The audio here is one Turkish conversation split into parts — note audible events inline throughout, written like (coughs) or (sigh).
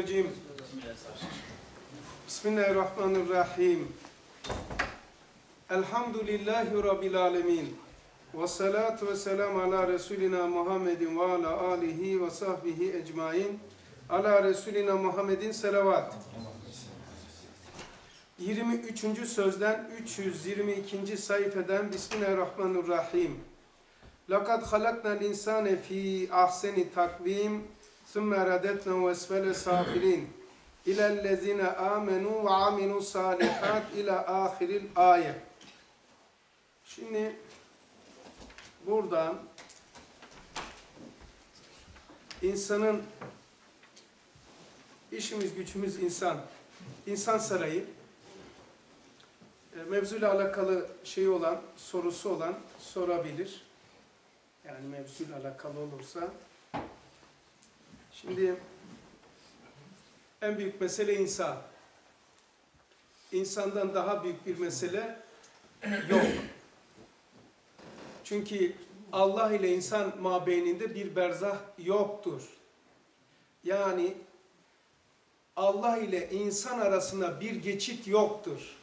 Bismillahirrahmanirrahim. Bismillahirrahmanirrahim. Elhamdülillahi Rabbil alemin. Ve salatu ve selam ala Resulina Muhammedin ve ala alihi ve sahbihi ecmain. Ala Resulina Muhammedin selavat. 23. sözden 322. sayfeden Bismillahirrahmanirrahim. Lakad halaknal insane fi ahseni takvim ثُمَّ رَدَتْنَا وَاسْفَلَ سَافِلِينَ اِلَى الَّذِينَ آمَنُوا وَعَمِلُوا الصَّالِحَاتِ اِلَى آخِرِ ayet. Şimdi buradan insanın işimiz gücümüz insan. İnsan sarayı e, mevzuyla alakalı şey olan, sorusu olan sorabilir. Yani mevzuyla alakalı olursa. Şimdi en büyük mesele insan. İnsandan daha büyük bir mesele yok. Çünkü Allah ile insan mabeyninde bir berzah yoktur. Yani Allah ile insan arasında bir geçit yoktur.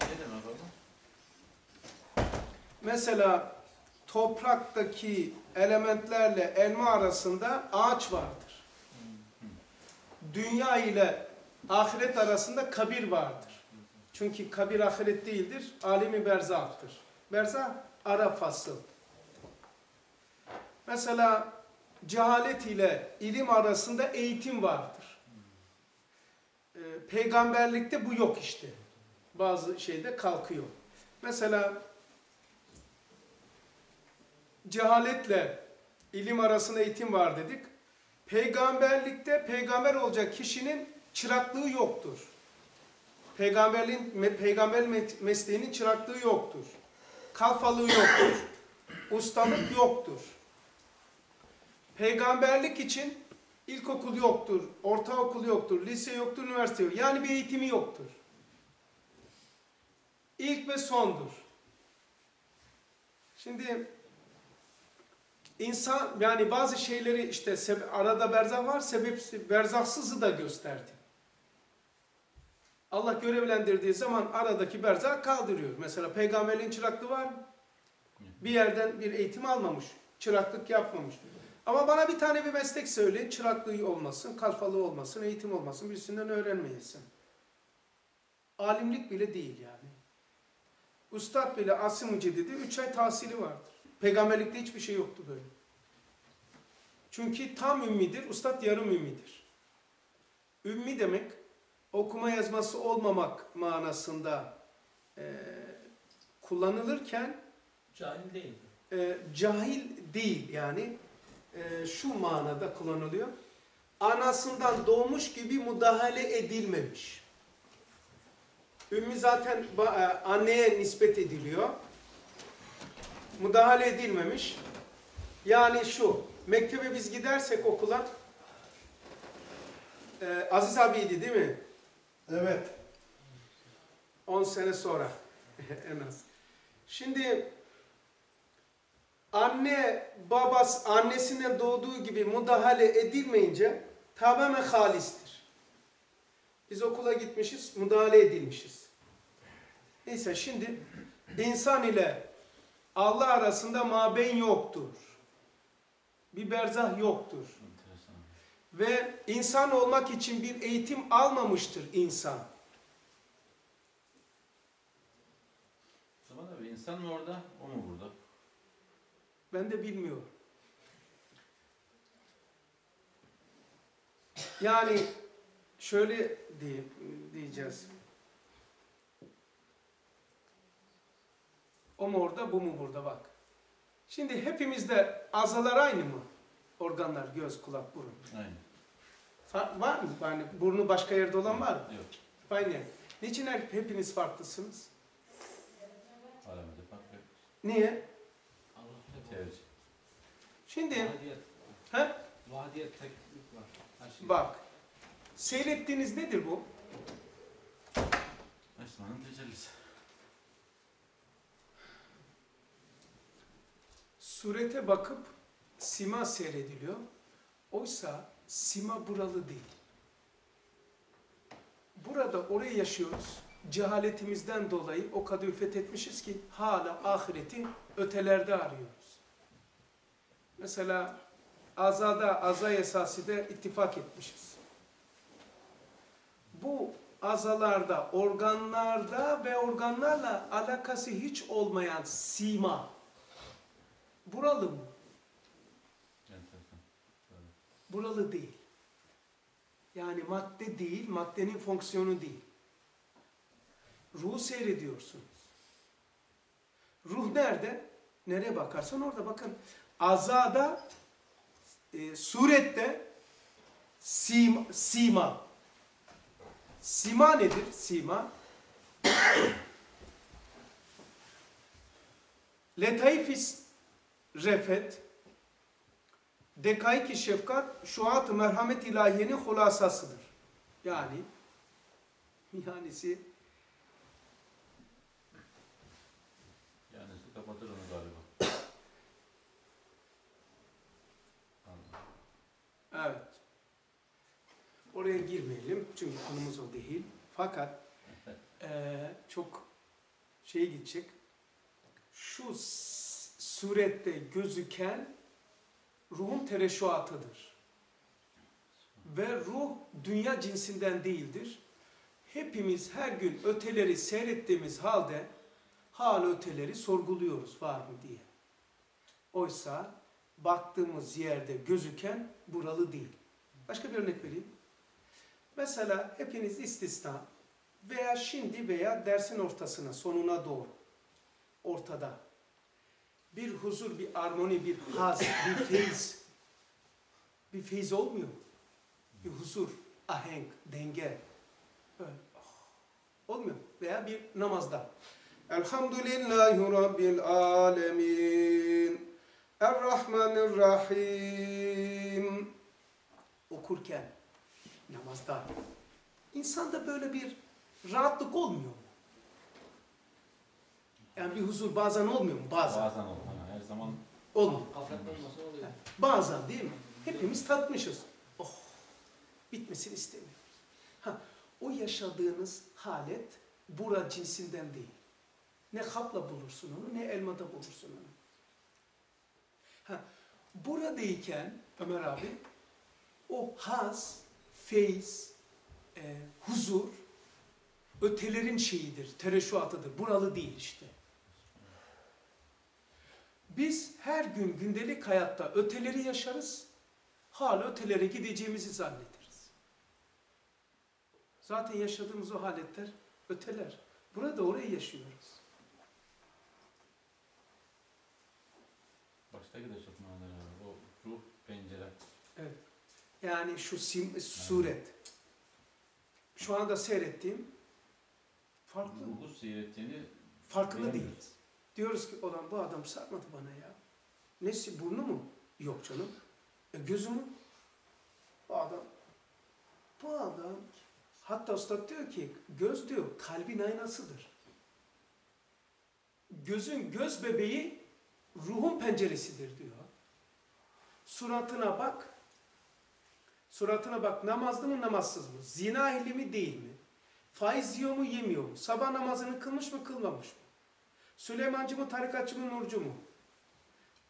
Ne demek? Mesela topraktaki elementlerle elma arasında ağaç vardır. Dünya ile ahiret arasında kabir vardır. Çünkü kabir ahiret değildir, alemi berzahtır. Berzah ara fasıl. Mesela cehalet ile ilim arasında eğitim vardır. Ee, peygamberlikte bu yok işte. Bazı şeyde kalkıyor. Mesela cehaletle ilim arasında eğitim var dedik. Peygamberlikte peygamber olacak kişinin çıraklığı yoktur. Peygamberliğin peygamber me- mesleğinin çıraklığı yoktur. Kalfalığı yoktur. Ustalık yoktur. Peygamberlik için ilkokul yoktur, ortaokul yoktur, lise yoktur, üniversite yoktur. Yani bir eğitimi yoktur. İlk ve sondur. Şimdi insan yani bazı şeyleri işte arada berzah var, sebepsiz berzahsızı da gösterdi. Allah görevlendirdiği zaman aradaki berzah kaldırıyor. Mesela peygamberliğin çıraklığı var? Bir yerden bir eğitim almamış, çıraklık yapmamış. Ama bana bir tane bir meslek söyleyin, çıraklığı olmasın, kalfalığı olmasın, eğitim olmasın, birisinden öğrenmeyesin. Alimlik bile değil yani. Ustad bile Asim Cedid'i 3 ay tahsili vardır. Peygamberlikte hiçbir şey yoktu böyle. Çünkü tam ümmidir, ustad yarım ümmidir. Ümmi demek okuma yazması olmamak manasında e, kullanılırken Cahil değil. e, cahil değil yani e, şu manada kullanılıyor. Anasından doğmuş gibi müdahale edilmemiş. Ümmi zaten e, anneye nispet ediliyor. Müdahale edilmemiş. Yani şu, mektebe biz gidersek okula, e, Aziz abiydi değil mi? Evet. 10 sene sonra (laughs) en az. Şimdi anne babası annesinden doğduğu gibi müdahale edilmeyince tamamen halistir. Biz okula gitmişiz, müdahale edilmişiz. Neyse şimdi insan ile Allah arasında mabeyn yoktur. Bir berzah yoktur. Enteresan. Ve insan olmak için bir eğitim almamıştır insan. Zaman abi insan mı orada, o mu burada? Ben de bilmiyorum. Yani şöyle diye, diyeceğiz. O mu orada, bu mu burada bak. Şimdi hepimizde azalar aynı mı? Organlar, göz, kulak, burun. Aynen. Fa- var mı? Yani burnu başka yerde olan var mı? Yok. Aynı. Niçin hep- hepiniz farklısınız? Aramada fark yok. Niye? Allah Tercih. Şimdi, Vahadiyet. he? Vahadiyet teknik var. Her şey. Bak, seyrettiğiniz nedir bu? Esma'nın tecellisi. Surete bakıp sima seyrediliyor. Oysa sima buralı değil. Burada orayı yaşıyoruz. Cehaletimizden dolayı o kadar fethetmişiz ki hala ahireti ötelerde arıyoruz. Mesela azada, azay esası da ittifak etmişiz. Bu azalarda, organlarda ve organlarla alakası hiç olmayan sima. Buralı mı? Enteresan. Böyle. Buralı değil. Yani madde değil, maddenin fonksiyonu değil. Ruhu seyrediyorsunuz. Ruh nerede? Nereye bakarsan orada bakın. Azada, e, surette sima, sima. Sima nedir? Sima. (coughs) Letaifis refet. Dekaik-i şefkat şuat-ı merhamet ilahiyenin hulasasıdır. Yani yanisi Yani kapatır onu galiba. Evet. Oraya girmeyelim çünkü konumuz o değil. Fakat (laughs) eee, çok şey gidecek. Şu surette gözüken ruhun tereşuatıdır. Ve ruh dünya cinsinden değildir. Hepimiz her gün öteleri seyrettiğimiz halde hala öteleri sorguluyoruz var mı diye. Oysa baktığımız yerde gözüken buralı değil. Başka bir örnek vereyim. Mesela hepiniz istisna veya şimdi veya dersin ortasına, sonuna doğru, ortada bir huzur, bir armoni, bir haz, bir feyiz, bir feyiz olmuyor. mu? Bir huzur, ahenk, denge. Böyle. oh, Olmuyor. mu? Veya bir namazda. Elhamdülillahi Rabbil alemin. Errahmanirrahim. Okurken, namazda. İnsanda böyle bir rahatlık olmuyor mu? Yani bir huzur bazen olmuyor mu? Bazen. Bazen olur. Ha, her zaman Olmuyor. Gaflet olmasa oluyor. Bazen değil mi? Hepimiz tatmışız. Oh, bitmesini istemiyoruz. Ha, o yaşadığınız halet bura cinsinden değil. Ne hapla bulursun onu, ne elmada bulursun onu. Ha, buradayken Ömer abi, o haz, feyiz, e, huzur, ötelerin şeyidir, tereşuatıdır. Buralı değil işte. Biz her gün gündelik hayatta öteleri yaşarız, hala ötelere gideceğimizi zannederiz. Zaten yaşadığımız o haletler öteler. Burada orayı yaşıyoruz. baştaki de çok manaları var. O ruh pencere. Evet. Yani şu sim, suret. Şu anda seyrettiğim farklı. Ruhu seyrettiğini Farkında değiliz. Diyoruz ki olan bu adam sarmadı bana ya. Nesi burnu mu? Yok canım. E gözü mü? Bu adam. Bu adam. Hatta ustad diyor ki göz diyor kalbin aynasıdır. Gözün göz bebeği ruhun penceresidir diyor. Suratına bak. Suratına bak namazlı mı namazsız mı? Zina ehli mi değil mi? Faiz yiyor mu yemiyor mu? Sabah namazını kılmış mı kılmamış mı? Süleymancı mı, tarikatçı mı, nurcu mu?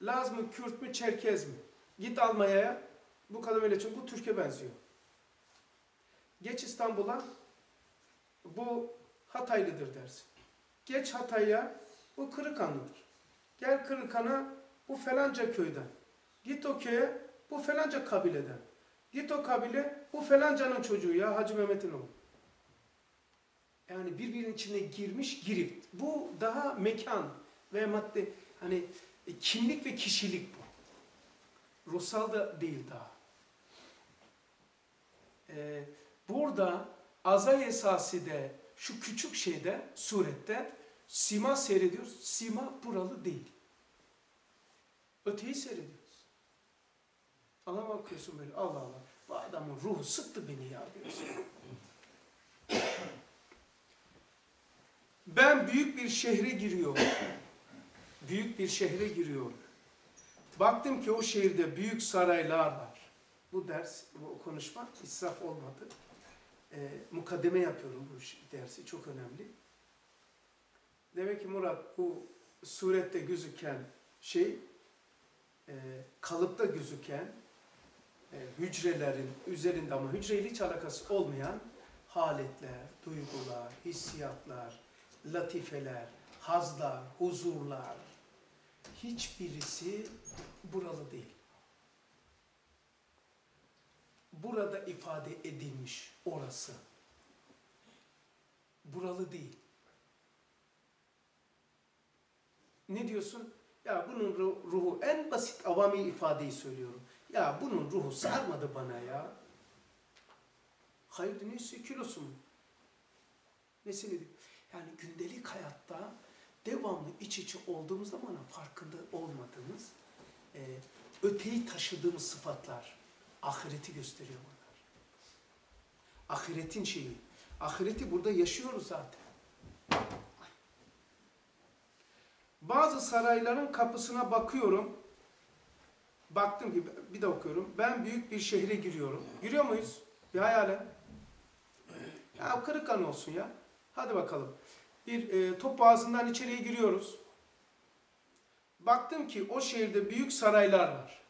Laz mı, Kürt mü, Çerkez mi? Git Almanya'ya, bu kadar öyle çünkü bu Türkiye benziyor. Geç İstanbul'a, bu Hataylıdır dersin. Geç Hatay'a, bu Kırıkanlıdır. Gel Kırıkan'a, bu falanca köyden. Git o köye, bu falanca kabileden. Git o kabile, bu falancanın çocuğu ya Hacı Mehmet'in oğlu. Yani birbirinin içine girmiş girift. Bu daha mekan ve madde hani e, kimlik ve kişilik bu. Ruhsal da değil daha. Ee, burada azay esası de şu küçük şeyde surette sima seyrediyoruz. Sima buralı değil. Öteyi seyrediyoruz. Ona bakıyorsun böyle Allah Allah. Bu adamın ruhu sıktı beni ya diyorsun. Ben büyük bir şehre giriyorum. Büyük bir şehre giriyorum. Baktım ki o şehirde büyük saraylar var. bu ders, bu konuşma israf olmadı. Ee, mukaddeme yapıyorum bu dersi, çok önemli. Demek ki Murat bu surette gözüken şey, e, kalıpta gözüken e, hücrelerin üzerinde ama hücreyle hiç alakası olmayan haletler, duygular, hissiyatlar, latifeler, hazlar, huzurlar hiçbirisi buralı değil. Burada ifade edilmiş orası. Buralı değil. Ne diyorsun? Ya bunun ru- ruhu en basit avami ifadeyi söylüyorum. Ya bunun ruhu sarmadı bana ya. Hayır neyse kilosu mu? Nesi nedir? Yani gündelik hayatta devamlı iç içe olduğumuz zaman farkında olmadığımız e, öteyi taşıdığımız sıfatlar ahireti gösteriyor bunlar. Ahiretin şeyi. Ahireti burada yaşıyoruz zaten. Bazı sarayların kapısına bakıyorum. Baktım ki bir de okuyorum. Ben büyük bir şehre giriyorum. Giriyor muyuz? Bir hayal et. Ya kırık kan olsun ya. Hadi bakalım. Bir e, top boğazından içeriye giriyoruz. Baktım ki o şehirde büyük saraylar var.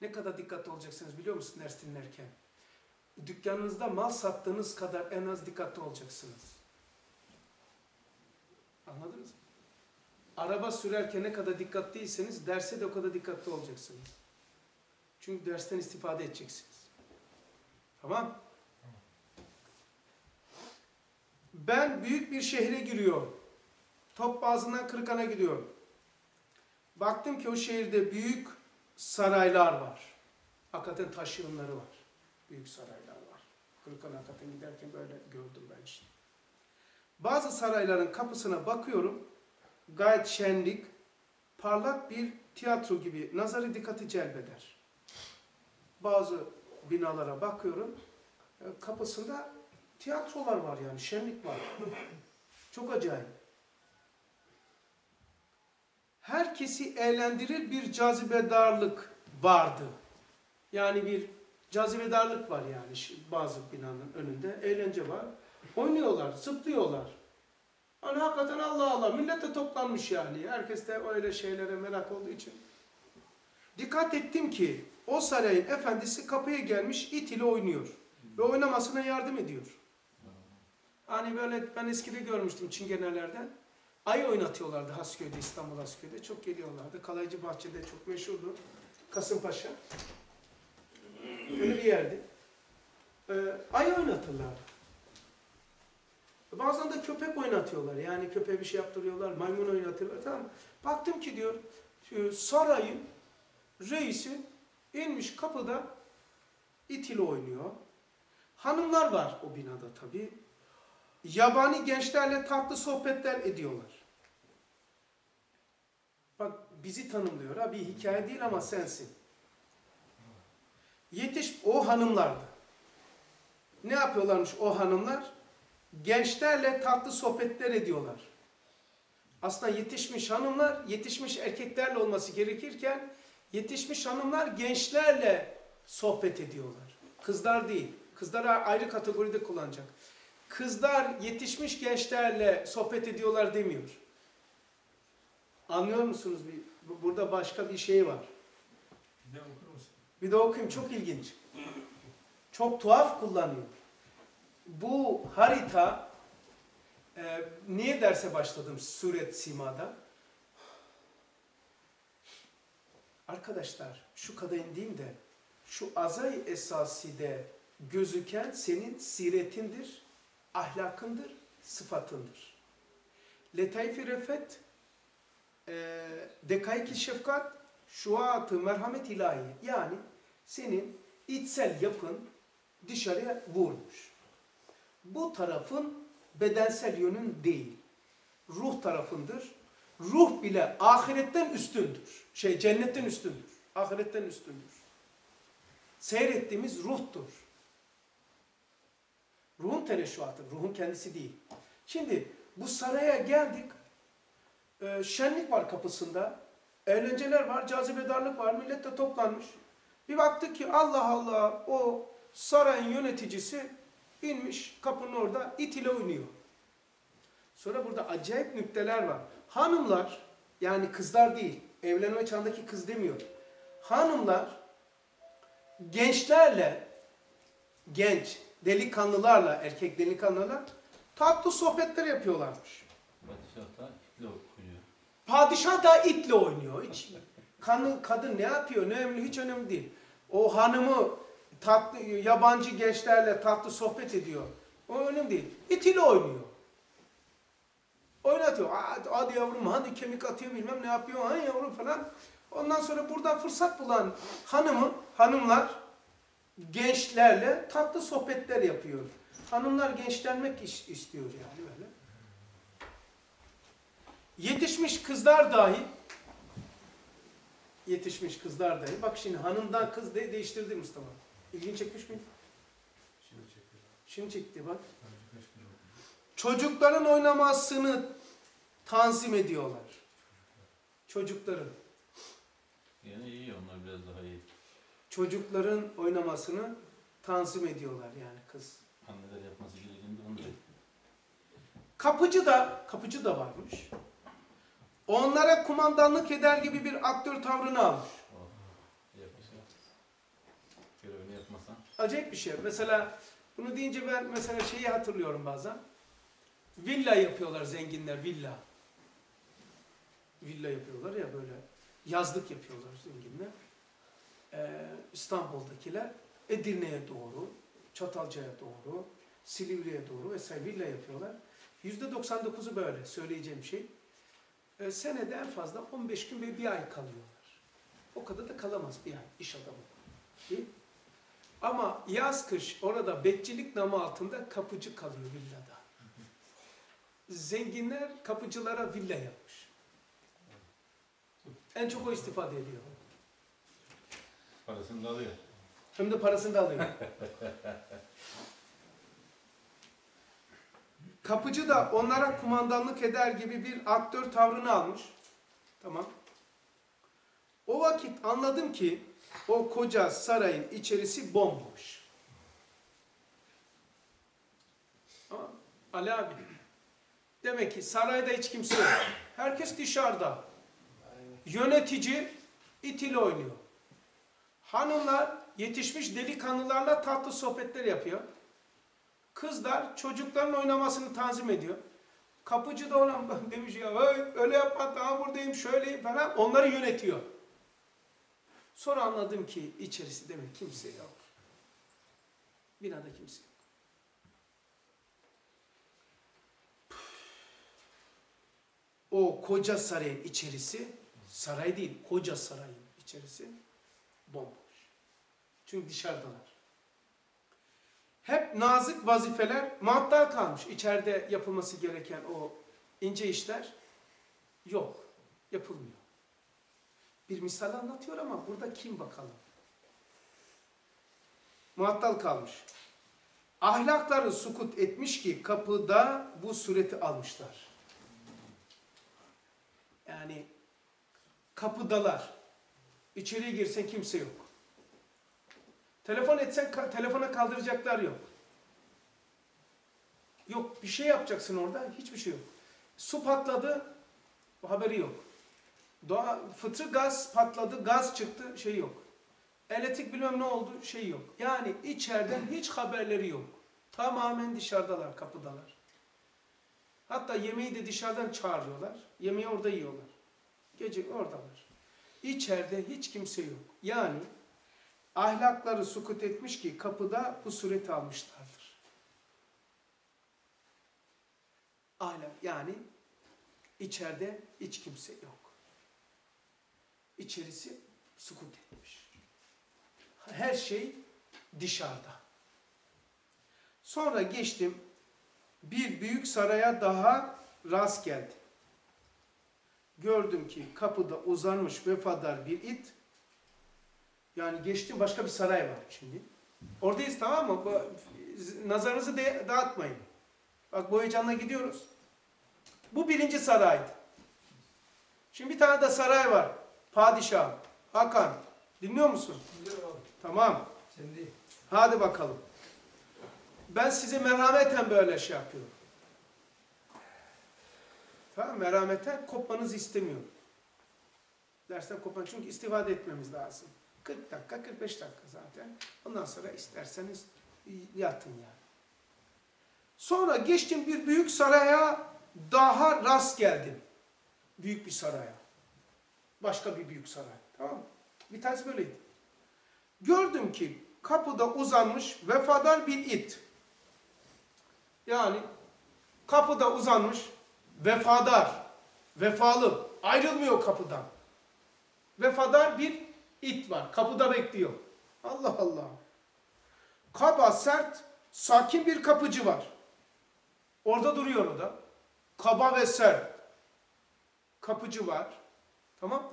Ne kadar dikkatli olacaksınız biliyor musun ders dinlerken? Dükkanınızda mal sattığınız kadar en az dikkatli olacaksınız. Anladınız mı? Araba sürerken ne kadar dikkatliyseniz derse de o kadar dikkatli olacaksınız. Çünkü dersten istifade edeceksiniz. Tamam? Ben büyük bir şehre giriyorum. Top bazından Kırıkan'a gidiyorum. Baktım ki o şehirde büyük saraylar var. Hakikaten taş yığınları var. Büyük saraylar var. Kırıkan hakikaten giderken böyle gördüm ben işte. Bazı sarayların kapısına bakıyorum. Gayet şenlik, parlak bir tiyatro gibi nazarı dikkati celbeder. Bazı binalara bakıyorum. e, Kapısında tiyatrolar var yani, şenlik var. Çok acayip. Herkesi eğlendirir bir cazibedarlık vardı. Yani bir cazibedarlık var yani bazı binanın önünde. Eğlence var. Oynuyorlar, zıplıyorlar. Hani hakikaten Allah Allah, millet de toplanmış yani. Herkes de öyle şeylere merak olduğu için. Dikkat ettim ki o sarayın efendisi kapıya gelmiş it ile oynuyor. Ve oynamasına yardım ediyor. Hani böyle ben eskide görmüştüm çingenelerden. Ay oynatıyorlardı Hasköy'de, İstanbul Hasköy'de. Çok geliyorlardı. Kalaycı Bahçe'de çok meşhurdu. Kasımpaşa. Öyle bir yerdi. Ee, ay oynatırlardı. Bazen de köpek oynatıyorlar. Yani köpeğe bir şey yaptırıyorlar, maymun oynatıyorlar. Tamam. Baktım ki diyor, sarayın reisi inmiş kapıda it ile oynuyor. Hanımlar var o binada tabii. Yabani gençlerle tatlı sohbetler ediyorlar. Bak bizi tanımlıyor ha bir hikaye değil ama sensin. Yetiş o hanımlardı. Ne yapıyorlarmış o hanımlar? Gençlerle tatlı sohbetler ediyorlar. Aslında yetişmiş hanımlar yetişmiş erkeklerle olması gerekirken yetişmiş hanımlar gençlerle sohbet ediyorlar. Kızlar değil. Kızlar ayrı kategoride kullanacak. Kızlar yetişmiş gençlerle sohbet ediyorlar demiyor. Anlıyor musunuz? Bir, bu- burada başka bir şey var. Ne okur musun? Bir de okuyayım çok ilginç. Çok tuhaf kullanıyor. Bu harita e, niye derse başladım Suret Sima'da? Arkadaşlar şu kadar indiğimde şu azay esaside gözüken senin siretindir, ahlakındır, sıfatındır. Letayfi refet, e, dekayki şefkat, şuatı merhamet ilahi. Yani senin içsel yapın dışarıya vurmuş. Bu tarafın bedensel yönün değil. Ruh tarafındır. Ruh bile ahiretten üstündür. Şey cennetten üstündür. Ahiretten üstündür. Seyrettiğimiz ruhtur. Ruhun tereşşuatı, ruhun kendisi değil. Şimdi bu saraya geldik. Ee, şenlik var kapısında. Eğlenceler var, cazibedarlık var. Millet de toplanmış. Bir baktık ki Allah Allah o sarayın yöneticisi inmiş kapının orada it ile oynuyor. Sonra burada acayip nükteler var. Hanımlar yani kızlar değil, evlenme çağındaki kız demiyor. Hanımlar gençlerle, genç delikanlılarla, erkek delikanlılarla tatlı sohbetler yapıyorlarmış. Padişah da kitle okuyor. Padişah da itle oynuyor. Hiç kadın, kadın ne yapıyor ne önemli hiç önemli değil. O hanımı tatlı yabancı gençlerle tatlı sohbet ediyor. O önemli değil. İt ile oynuyor. Oynatıyor. Hadi, hadi yavrum hadi kemik atıyor bilmem ne yapıyor. Ha yavrum falan. Ondan sonra buradan fırsat bulan hanımı, hanımlar gençlerle tatlı sohbetler yapıyor. Hanımlar gençlenmek is- istiyor yani böyle. Yetişmiş kızlar dahi yetişmiş kızlar dahi bak şimdi hanımdan kız de değiştirdi Mustafa. İlgini çekmiş mi? Şimdi çekiyor. Şimdi çekti bak. Oldu? Çocukların oynamasını tanzim ediyorlar. Çocukların. Yani iyi onlar biraz daha iyi. Çocukların oynamasını tanzim ediyorlar yani kız. Anneler yapması gerekeni de onu da Kapıcı da, kapıcı da varmış. Onlara kumandanlık eder gibi bir aktör tavrını almış. oh. Görevini yapmasan. Acayip bir şey. Mesela bunu deyince ben mesela şeyi hatırlıyorum bazen. Villa yapıyorlar zenginler, villa. Villa yapıyorlar ya böyle. Yazlık yapıyorlar zenginler. Ee, İstanbul'dakiler Edirne'ye doğru, Çatalca'ya doğru, Silivri'ye doğru vesaire villa yapıyorlar. %99'u böyle söyleyeceğim şey. Ee, senede en fazla 15 gün ve bir ay kalıyorlar. O kadar da kalamaz bir ay iş adamı. Değil? Ama yaz kış orada bekçilik namı altında kapıcı kalıyor villada. Zenginler kapıcılara villa yapmış. En çok o istifade ediyor. Parasını da alıyor. Hem de parasını da alıyor. Kapıcı da onlara kumandanlık eder gibi bir aktör tavrını almış. Tamam. O vakit anladım ki o koca sarayın içerisi bomboş. Ama Ali abi. Demek ki sarayda hiç kimse yok. Herkes dışarıda. Yönetici it ile oynuyor. Hanımlar yetişmiş delikanlılarla tatlı sohbetler yapıyor. Kızlar çocukların oynamasını tanzim ediyor. Kapıcı da ona (laughs) demiş ya "Hey, öyle yapma daha buradayım şöyleyim falan onları yönetiyor. Sonra anladım ki içerisi demek kimse yok. Binada kimse yok. O koca sarayın içerisi, saray değil, koca sarayın içerisi bomboş. Çünkü dışarıdalar. Hep nazik vazifeler muattal kalmış. İçeride yapılması gereken o ince işler yok, yapılmıyor. Bir misal anlatıyor ama burada kim bakalım? Muattal kalmış. Ahlakları sukut etmiş ki kapıda bu sureti almışlar. Yani kapıdalar. İçeri girsen kimse yok. Telefon etsen ka- telefona kaldıracaklar yok. Yok bir şey yapacaksın orada hiçbir şey yok. Su patladı haberi yok. Doğa, fıtri gaz patladı gaz çıktı şey yok. Elektrik bilmem ne oldu şey yok. Yani içeriden hiç haberleri yok. Tamamen dışarıdalar kapıdalar. Hatta yemeği de dışarıdan çağırıyorlar. Yemeği orada yiyorlar. Gece oradalar. İçeride hiç kimse yok. Yani ahlakları sukut etmiş ki kapıda bu sureti almışlardır. Ahlak yani içeride hiç kimse yok. İçerisi sukut etmiş. Her şey dışarıda. Sonra geçtim bir büyük saraya daha rast geldim. Gördüm ki kapıda uzanmış vefadar bir it. Yani geçtim başka bir saray var şimdi. Oradayız tamam mı? Nazarınızı de, dağıtmayın. Bak bu heyecanla gidiyoruz. Bu birinci saraydı. Şimdi bir tane de saray var. Padişah. Hakan. Dinliyor musun? Biliyorum abi. Tamam. Sen değil. Hadi bakalım. Ben size merhameten böyle şey yapıyorum. Tamam merhameten kopmanızı istemiyorum. Dersten kopan çünkü istifade etmemiz lazım. 40 dakika 45 dakika zaten. Ondan sonra isterseniz yatın yani. Sonra geçtim bir büyük saraya daha rast geldim. Büyük bir saraya. Başka bir büyük saray. Tamam? Bir tanesi böyleydi. Gördüm ki kapıda uzanmış vefadar bir it. Yani kapıda uzanmış vefadar, vefalı, ayrılmıyor kapıdan. Vefadar bir it var. Kapıda bekliyor. Allah Allah. Kaba, sert, sakin bir kapıcı var. Orada duruyor o da. Kaba ve sert. Kapıcı var. Tamam?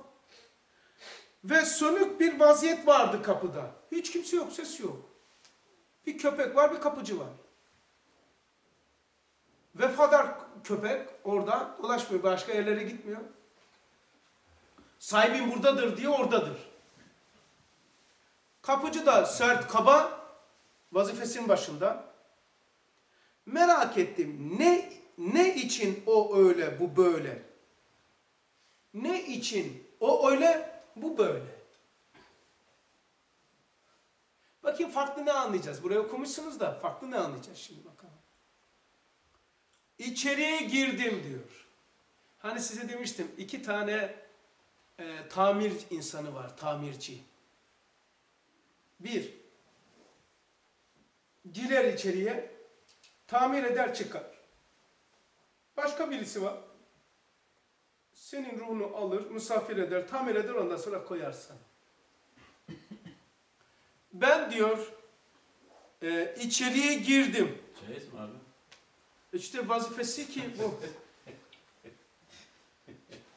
Ve sönük bir vaziyet vardı kapıda. Hiç kimse yok, ses yok. Bir köpek var, bir kapıcı var. Vefadar köpek orada dolaşmıyor, başka yerlere gitmiyor. Sahibim buradadır diye oradadır. Kapıcı da sert kaba, vazifesinin başında. Merak ettim, ne ne için o öyle, bu böyle? Ne için o öyle, bu böyle? Bakayım farklı ne anlayacağız? Buraya okumuşsunuz da farklı ne anlayacağız şimdi bakalım. İçeriye girdim diyor. Hani size demiştim iki tane e, tamir insanı var, tamirci. Bir, girer içeriye, tamir eder çıkar. Başka birisi var. Senin ruhunu alır, misafir eder, tamir eder ondan sonra koyarsın. Ben diyor e, içeriye girdim. Çeyiz mi abi? İşte vazifesi ki bu.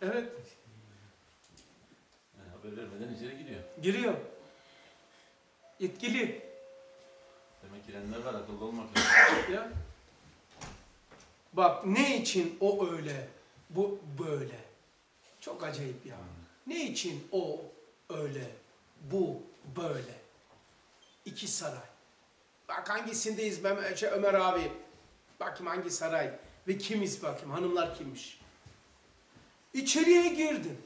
Evet, Yani haber vermeden içeri gidiyor. giriyor. Yetkili. Demek girenler var akıllı olmak lazım. Ya. Bak ne için o öyle, bu böyle. Çok acayip ya. Ne için o öyle, bu böyle. İki saray. Bak hangisindeyiz Mehmet, şey, Ömer abi. Bakayım hangi saray ve kimiz bakayım, hanımlar kimmiş. İçeriye girdim.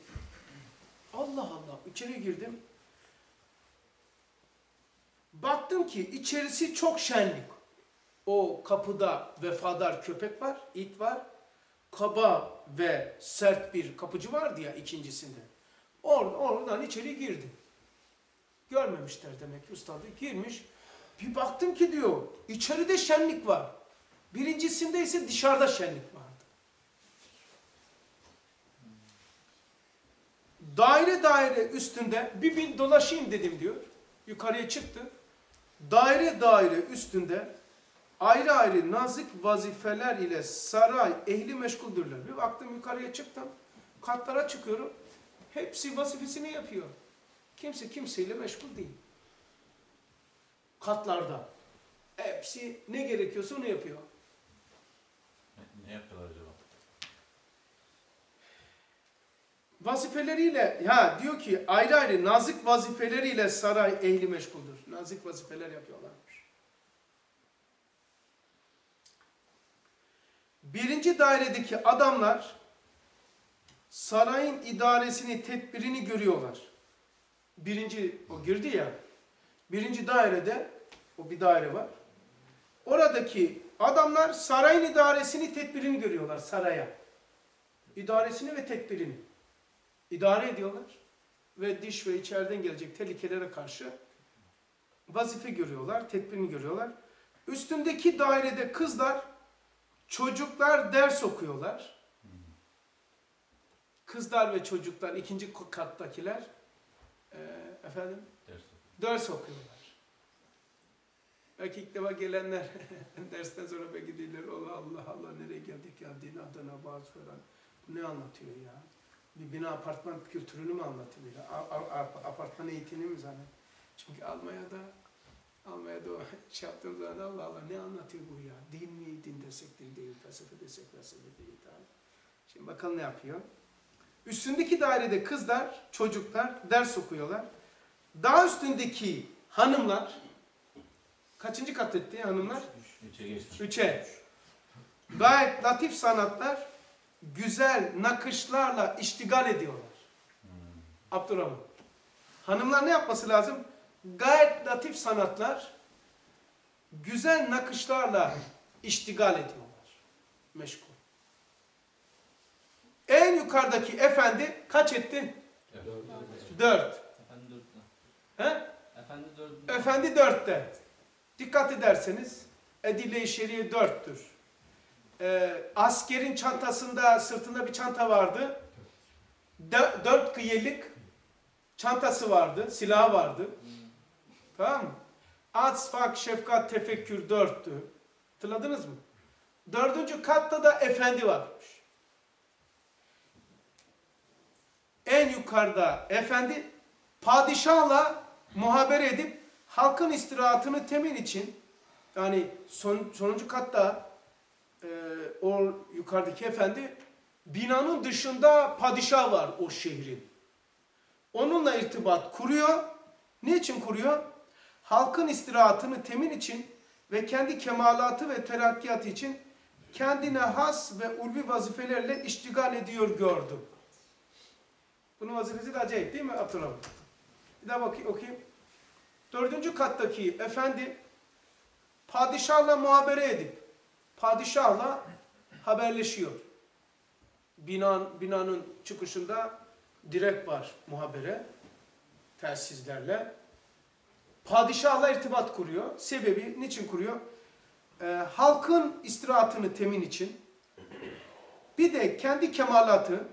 Allah Allah, içeri girdim. Baktım ki içerisi çok şenlik. O kapıda vefadar köpek var, it var. Kaba ve sert bir kapıcı vardı ya ikincisinde. Or oradan içeri girdi. Görmemişler demek ki ustadı. Girmiş. Bir baktım ki diyor içeride şenlik var. Birincisinde ise dışarıda şenlik vardı. Daire daire üstünde bir bin dolaşayım dedim diyor. Yukarıya çıktı. Daire daire üstünde ayrı ayrı nazik vazifeler ile saray ehli meşguldürler. Bir baktım yukarıya çıktım. Katlara çıkıyorum. Hepsi vazifesini yapıyor. Kimse kimseyle meşgul değil. Katlarda. Hepsi ne gerekiyorsa onu yapıyor. Ne, yapıyorlar acaba? Vazifeleriyle, ya diyor ki ayrı ayrı nazik vazifeleriyle saray ehli meşguldür. Nazik vazifeler yapıyorlarmış. Birinci dairedeki adamlar sarayın idaresini, tedbirini görüyorlar. Birinci, o girdi ya, birinci dairede, o bir daire var. Oradaki adamlar sarayın idaresini, tedbirini görüyorlar saraya. İdaresini ve tedbirini idare ediyorlar ve dış ve içeriden gelecek tehlikelere karşı vazife görüyorlar, tedbirini görüyorlar. Üstündeki dairede kızlar, çocuklar ders okuyorlar. Kızlar ve çocuklar, ikinci kattakiler e, efendim Ders ders okuyorlar. Belki ilk defa gelenler (laughs) dersten sonra belki diyorlar Allah Allah Allah nereye geldik ya din adına bazı falan. Bu ne anlatıyor ya? Bir bina apartman kültürünü mü anlatıyor? ya? A- a- apartman eğitimini mi zannet? Çünkü Almanya'da Almanya'da o (laughs) şey yaptığım zaman Allah Allah ne anlatıyor bu ya? Din mi? Din desek din değil, felsefe desek felsefe değil. Tamam. Şimdi bakalım ne yapıyor? Üstündeki dairede kızlar, çocuklar ders okuyorlar. Daha üstündeki hanımlar, kaçıncı kat etti hanımlar? Üçe geçtim. Üçe. Gayet latif sanatlar, güzel nakışlarla iştigal ediyorlar. Hmm. Abdurrahman. Hanımlar ne yapması lazım? Gayet latif sanatlar, güzel nakışlarla iştigal ediyorlar. Meşgul. En yukarıdaki efendi kaç etti? Evet. Dört. Efendi dörtte. He? Efendi dörtte. Efendi dörtte. Dikkat ederseniz Edile-i Şer'i dörttür. Ee, askerin çantasında, sırtında bir çanta vardı. Dö- dört kıyılık çantası vardı, silahı vardı. Hmm. Tamam mı? Atsfak, şefkat, tefekkür dörttü. Hatırladınız mı? Dördüncü katta da efendi varmış. En yukarıda efendi padişahla muhabere edip halkın istirahatını temin için yani son, sonuncu katta e, o yukarıdaki efendi binanın dışında padişah var o şehrin. Onunla irtibat kuruyor. Niçin kuruyor? Halkın istirahatını temin için ve kendi kemalatı ve terakkiyatı için kendine has ve ulvi vazifelerle iştigal ediyor gördüm. Bunun vazifesi de acayip değil mi Abdurrahman? Bir daha bakayım, okuyayım. Dördüncü kattaki efendi padişahla muhabere edip padişahla haberleşiyor. Binan, binanın çıkışında direk var muhabere telsizlerle. Padişahla irtibat kuruyor. Sebebi niçin kuruyor? Ee, halkın istirahatını temin için bir de kendi kemalatı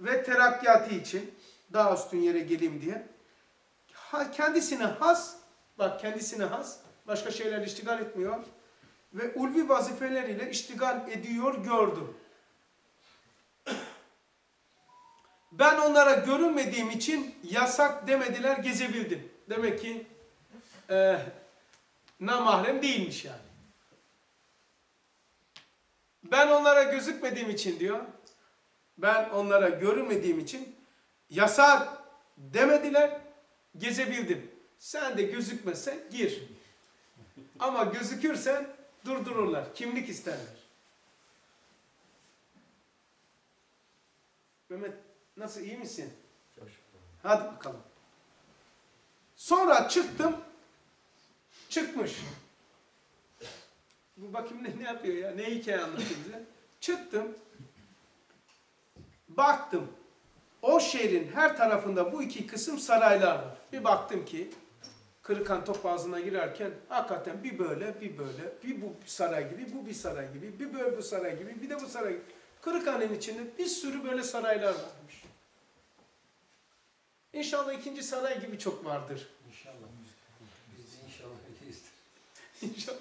ve terakkiyatı için daha üstün yere geleyim diye kendisine has bak kendisine has başka şeylerle iştigal etmiyor ve ulvi vazifeleriyle iştigal ediyor gördüm. Ben onlara görünmediğim için yasak demediler gezebildim. Demek ki e, namahrem değilmiş yani. Ben onlara gözükmediğim için diyor. Ben onlara görünmediğim için yasak demediler, gezebildim. Sen de gözükmezsen gir. Ama gözükürsen durdururlar, kimlik isterler. Mehmet nasıl iyi misin? Hadi bakalım. Sonra çıktım. Çıkmış. Bu bakayım ne, ne yapıyor ya? Ne hikaye anlatıyor bize? Çıktım. Baktım. O şehrin her tarafında bu iki kısım saraylar var. Bir baktım ki Kırıkan Topağızı'na girerken hakikaten bir böyle, bir böyle, bir bu saray gibi, bu bir saray gibi, bir böyle bu saray gibi, bir de bu saray gibi. Kırıkhan'ın içinde bir sürü böyle saraylar varmış. İnşallah ikinci saray gibi çok vardır. İnşallah. Biz inşallah öteyiz. (laughs) İnşallah.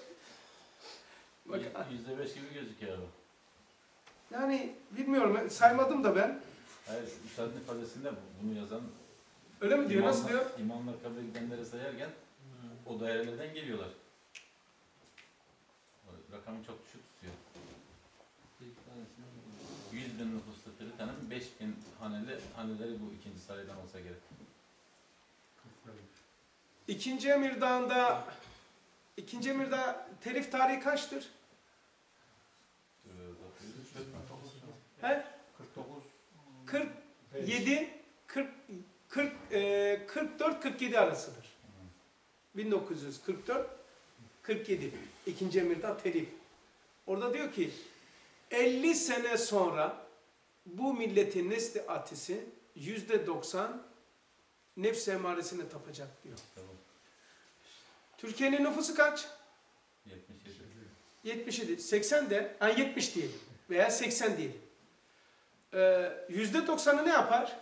Bak, Yüzde beş gibi gözüküyor abi. yani bilmiyorum saymadım da ben. Hayır, üstadın ifadesinde bu- bunu yazan Öyle mi diyor? Nasıl imamlar- diyor? İmamlar kabul gidenleri sayarken o dairelerden geliyorlar. O Rakamı çok düşük tutuyor. Bir iki tanesini 100 bin nüfuslu Kırıkhan'ın 5 bin haneli, haneleri bu ikinci saraydan olsa gerek. İkinci Emirdağ'ında İkinci Emirdağ telif tarihi kaçtır? Ee, 903 mü? He? 49. 47 40 40 e, 44 47 arasıdır. 1944 47 İkinci Emirdağ telif. Orada diyor ki 50 sene sonra bu milletin nesli atisi yüzde 90 nefs emaresine tapacak diyor. Tamam. Türkiye'nin nüfusu kaç? 77. 77. 80 de, yani 70 diyelim veya 80 diyelim. Ee, yüzde 90'ı ne yapar?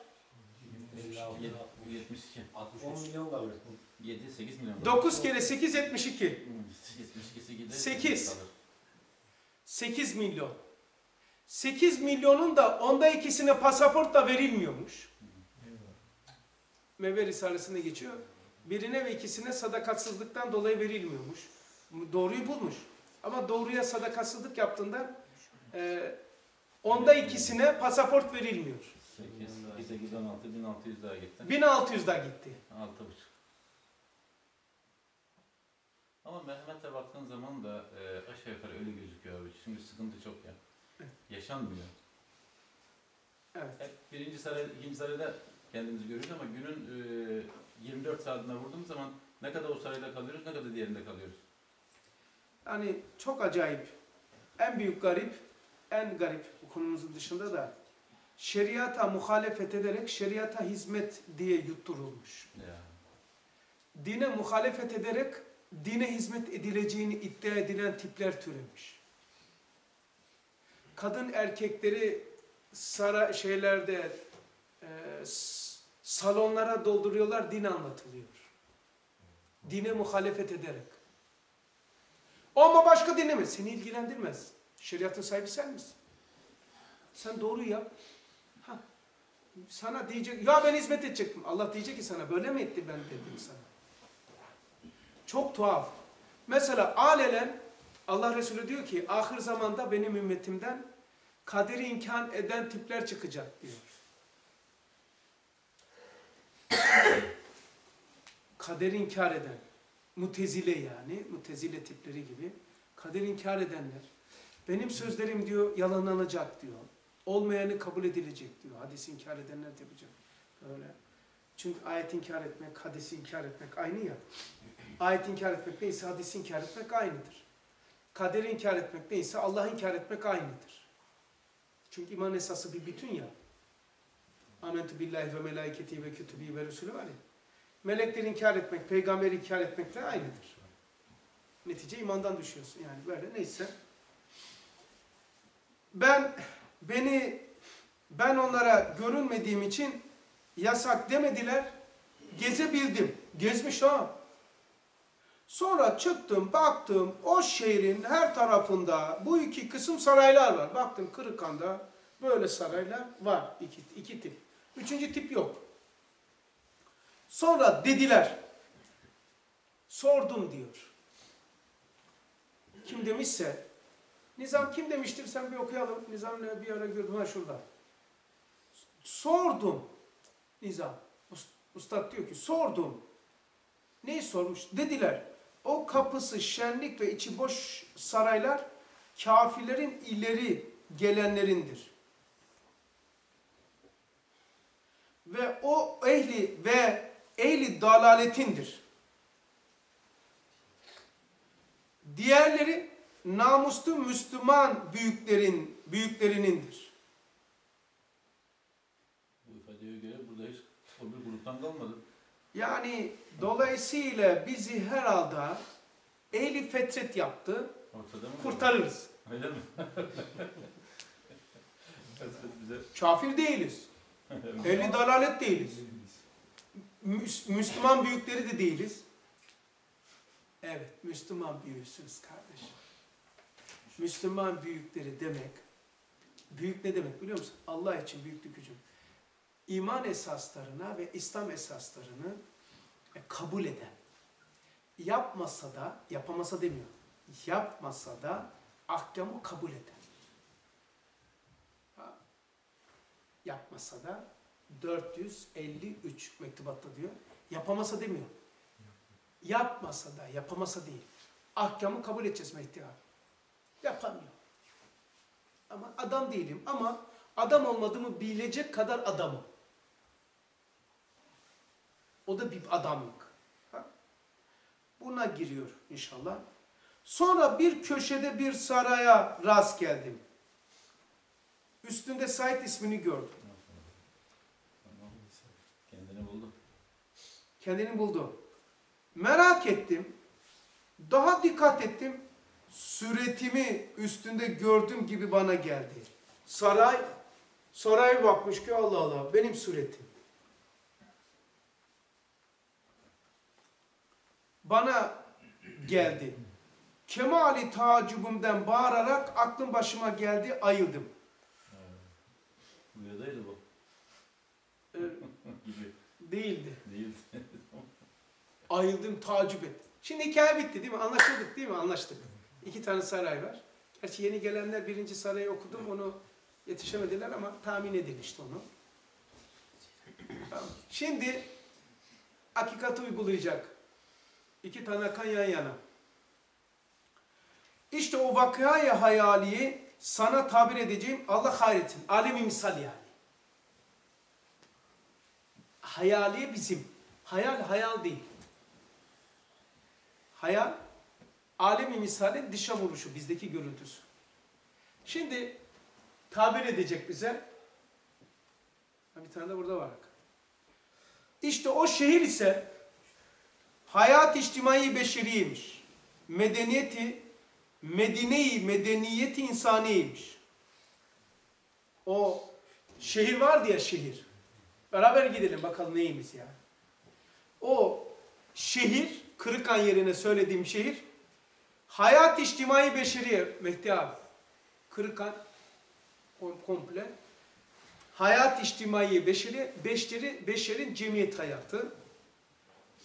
56. Yet- 72. 10 milyon kalır. 7, 8 milyon. 9 kere 8 72. 72'si gider. Sekiz. kalır. 8 milyon. 8 milyonun da onda ikisine pasaport da verilmiyormuş. Mevve Risalesi'nde geçiyor. Birine ve ikisine sadakatsızlıktan dolayı verilmiyormuş. Doğruyu bulmuş. Ama doğruya sadakatsızlık yaptığında e, onda ikisine pasaport verilmiyor. 8, 8, 16, 1600 daha gitti. 1600 da gitti. 6,5. Ama Mehmet'e baktığın zaman da e, aşağı yukarı öyle gözüküyor abi. Çünkü sıkıntı çok ya. Yaşanmıyor. Evet. Hep birinci saray, ikinci sarayda kendimizi görüyoruz ama günün e, 24 saatine vurduğumuz zaman ne kadar o sarayda kalıyoruz, ne kadar diğerinde kalıyoruz. Yani çok acayip. En büyük garip, en garip bu konumuzun dışında da şeriata muhalefet ederek şeriata hizmet diye yutturulmuş. Dine muhalefet ederek dine hizmet edileceğini iddia edilen tipler türemiş. Kadın erkekleri sara şeylerde e, salonlara dolduruyorlar, din anlatılıyor. Dine muhalefet ederek. Ama başka dine mi? Seni ilgilendirmez. Şeriatın sahibi sen misin? Sen doğru yap. Sana diyecek, ya ben hizmet edecektim. Allah diyecek ki sana, böyle mi etti ben dedim sana. Çok tuhaf. Mesela alelen Allah Resulü diyor ki ahir zamanda benim ümmetimden kaderi inkar eden tipler çıkacak diyor. kaderi inkar eden, mutezile yani, mutezile tipleri gibi kaderi inkar edenler. Benim sözlerim diyor yalanlanacak diyor. Olmayanı kabul edilecek diyor. Hadisi inkar edenler de yapacak. Öyle. Çünkü ayet inkar etmek, hadisi inkar etmek aynı ya. Ayet inkar etmek neyse hadisi inkar etmek aynıdır. Kaderi inkar etmek neyse Allah'ı inkar etmek aynıdır. Çünkü iman esası bir bütün ya. Amentu billahi ve melaiketi ve kütübi ve resulü var ya. Melekleri inkar etmek, peygamberi inkar etmekle aynıdır. Netice imandan düşüyorsun yani böyle neyse. Ben beni ben onlara görünmediğim için yasak demediler. Gezebildim. Gezmiş ha. Sonra çıktım, baktım o şehrin her tarafında bu iki kısım saraylar var. Baktım Kırıkhan'da böyle saraylar var. İki, iki tip. Üçüncü tip yok. Sonra dediler. Sordum diyor. Kim demişse. Nizam kim demiştir sen bir okuyalım. Nizam ne bir ara gördüm ha şurada. Sordum. Nizam. Ust- Ustad diyor ki sordum. Neyi sormuş? Dediler. O kapısı şenlik ve içi boş saraylar kafirlerin ileri gelenlerindir. Ve o ehli ve ehli dalaletindir. Diğerleri namuslu Müslüman büyüklerin büyüklerinindir. Bu ifadeye göre burada hiç o bir gruptan kalmadı. Yani dolayısıyla bizi herhalde ehli fetret yaptı, Ortada mı? kurtarırız. Öyle mi? Kafir değiliz. Ehli dalalet değiliz. Müs- Müslüman büyükleri de değiliz. Evet, Müslüman büyüksünüz kardeş. Müslüman büyükleri demek, büyük ne demek biliyor musun? Allah için büyüklük gücüm. İman esaslarına ve İslam esaslarını e, kabul eden, yapmasa da, yapamasa demiyor, yapmasa da ahkamı kabul eden. Yapmasa da 453 mektubatta diyor. Yapamasa demiyor. Yapmasa da yapamasa değil. Ahkamı kabul edeceğiz Mehdi abi. Yapamıyor. Ama adam değilim ama adam olmadığımı bilecek kadar adamım. O da bir adamlık. Ha? Buna giriyor inşallah. Sonra bir köşede bir saraya rast geldim. Üstünde Said ismini gördüm. Kendini buldu. Kendini buldu. Merak ettim. Daha dikkat ettim. Suretimi üstünde gördüm gibi bana geldi. Saray, saray bakmış ki Allah Allah benim suretim. Bana geldi. Kemali tacibimden bağırarak aklım başıma geldi, ayıldım. Rüyadaydı bu. Ee, (laughs) değildi. Değil. (laughs) Ayıldım, tacip et. Şimdi hikaye bitti değil mi? Anlaşıldık değil mi? Anlaştık. İki tane saray var. Gerçi yeni gelenler birinci sarayı okudum onu yetişemediler ama tahmin edin işte onu. Şimdi hakikati uygulayacak. İki tane akan yan yana. İşte o vakayı hayaliyi sana tabir edeceğim Allah hayretsin. Alemi misal yani. Hayali bizim. Hayal hayal değil. Hayal alemi misalin dışa vuruşu bizdeki görüntüsü. Şimdi tabir edecek bize. Bir tane de burada var. İşte o şehir ise hayat içtimai beşeriymiş. Medeniyeti, Medineyi, medeniyeti insaniymiş. O şehir var diye şehir. Beraber gidelim bakalım neyimiz ya. O şehir, Kırıkan yerine söylediğim şehir, hayat içtimai beşeriye, Mehdi abi. Kırıkan kom- komple. Hayat içtimai beşeri, beşeri, beşerin cemiyet hayatı.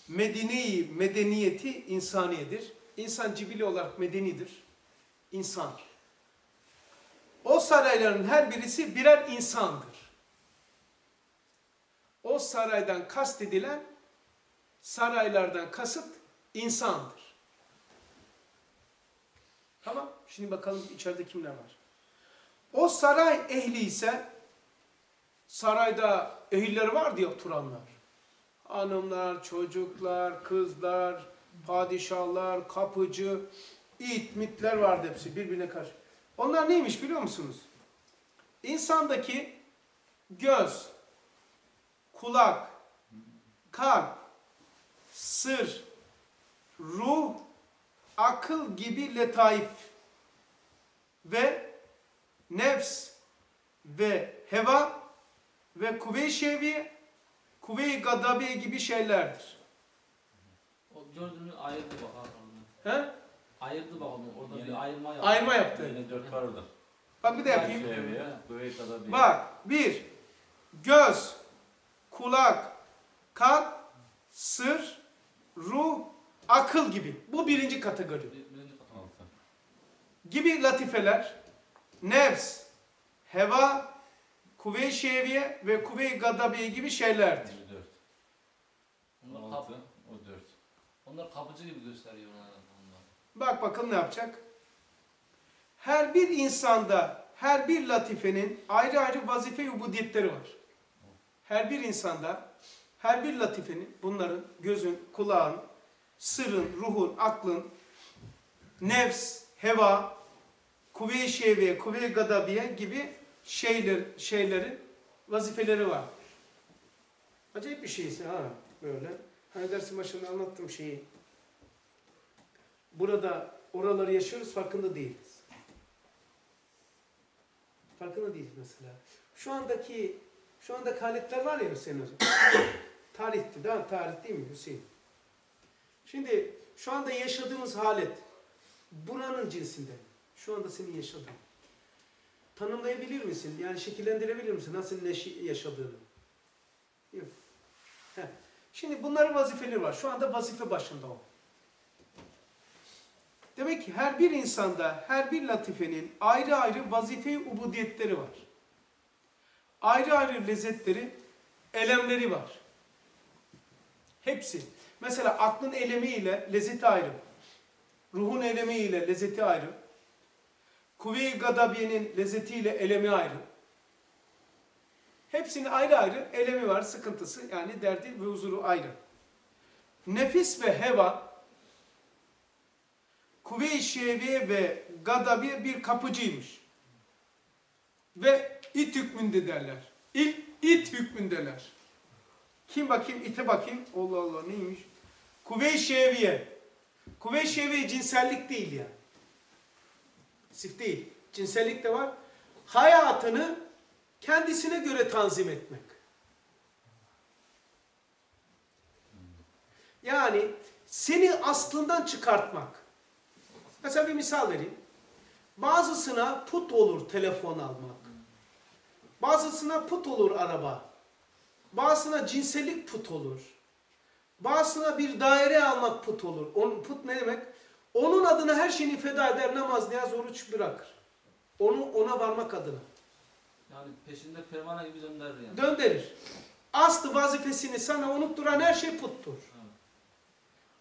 Medineyi, medeniyeti insaniyedir. İnsan cibili olarak medenidir. İnsan. O sarayların her birisi birer insandır. O saraydan kastedilen saraylardan kasıt insandır. Tamam. Şimdi bakalım içeride kimler var. O saray ehli ise sarayda ehilleri var diye oturanlar. Hanımlar, çocuklar, kızlar, padişahlar, kapıcı, it, mitler vardı hepsi birbirine karşı. Onlar neymiş biliyor musunuz? İnsandaki göz, kulak, kalp, sır, ruh, akıl gibi letaif ve nefs ve heva ve kuvve-i şeviye, kuvve-i gadabiye gibi şeylerdir. O gördüğünü ayırdı bak abi. He? Ayırdı bak onu. Orada Yine- bir ayırma yaptı. Ayırma yaptı. Yine dört var orada. Bak bir de yapayım. Kadar bir. Bak bir, göz, kulak, kalp, sır, ruh, akıl gibi. Bu birinci kategori. Gibi latifeler, nefs, heva, kuvve-i şeviye ve kuvve-i gadabiye gibi şeylerdir. Dört. Onlar, kap, Altı, o dört. onlar kapıcı gibi gösteriyor onlar. onlar. Bak bakalım ne yapacak. Her bir insanda, her bir latifenin ayrı ayrı vazife ubudiyetleri var. Her bir insanda, her bir latifenin, bunların gözün, kulağın, sırrın, ruhun, aklın, nefs, heva, kuvve-i şeviye, kuvve-i gadabiye gibi şeyler, şeylerin vazifeleri var. Acayip bir şeysin ha böyle. Hani dersin başında anlattığım şeyi burada oraları yaşıyoruz farkında değiliz. Farkında değiliz mesela. Şu andaki şu andaki haletler var ya Hüseyin Hocam. (coughs) Tarihti mi? Tarih değil mi Hüseyin? Şimdi şu anda yaşadığımız halet buranın cinsinde. Şu anda senin yaşadığın. Tanımlayabilir misin? Yani şekillendirebilir misin? Nasıl neşi- yaşadığını? Yok. Şimdi bunların vazifeleri var. Şu anda vazife başında o. Demek ki her bir insanda, her bir latifenin ayrı ayrı vazife ubudiyetleri var. Ayrı ayrı lezzetleri, elemleri var. Hepsi. Mesela aklın elemi ile lezzeti ayrı. Ruhun elemi ile lezzeti ayrı. Kuvve-i gadabiyenin lezzeti elemi ayrı. Hepsinin ayrı ayrı elemi var, sıkıntısı yani derdi ve huzuru ayrı. Nefis ve heva Kuvve-i Şeviye ve Gadabi bir kapıcıymış. Ve it hükmünde derler. İt, it hükmündeler. Kim bakayım, ite bakayım. Allah Allah neymiş? Kuvve-i Şeviye. Kuvve-i Şeviye cinsellik değil ya. Sif değil. Cinsellik de var. Hayatını kendisine göre tanzim etmek. Yani seni aslından çıkartmak. Mesela bir misal vereyim. Bazısına put olur telefon almak. Bazısına put olur araba. Bazısına cinsellik put olur. Bazısına bir daire almak put olur. Onun, put ne demek? Onun adına her şeyini feda eder, namaz, niyaz, oruç bırakır. Onu ona varmak adına. Yani peşinde pervane gibi döndürür yani. Döndürür. aslı vazifesini sana unutturan her şey puttur. Evet.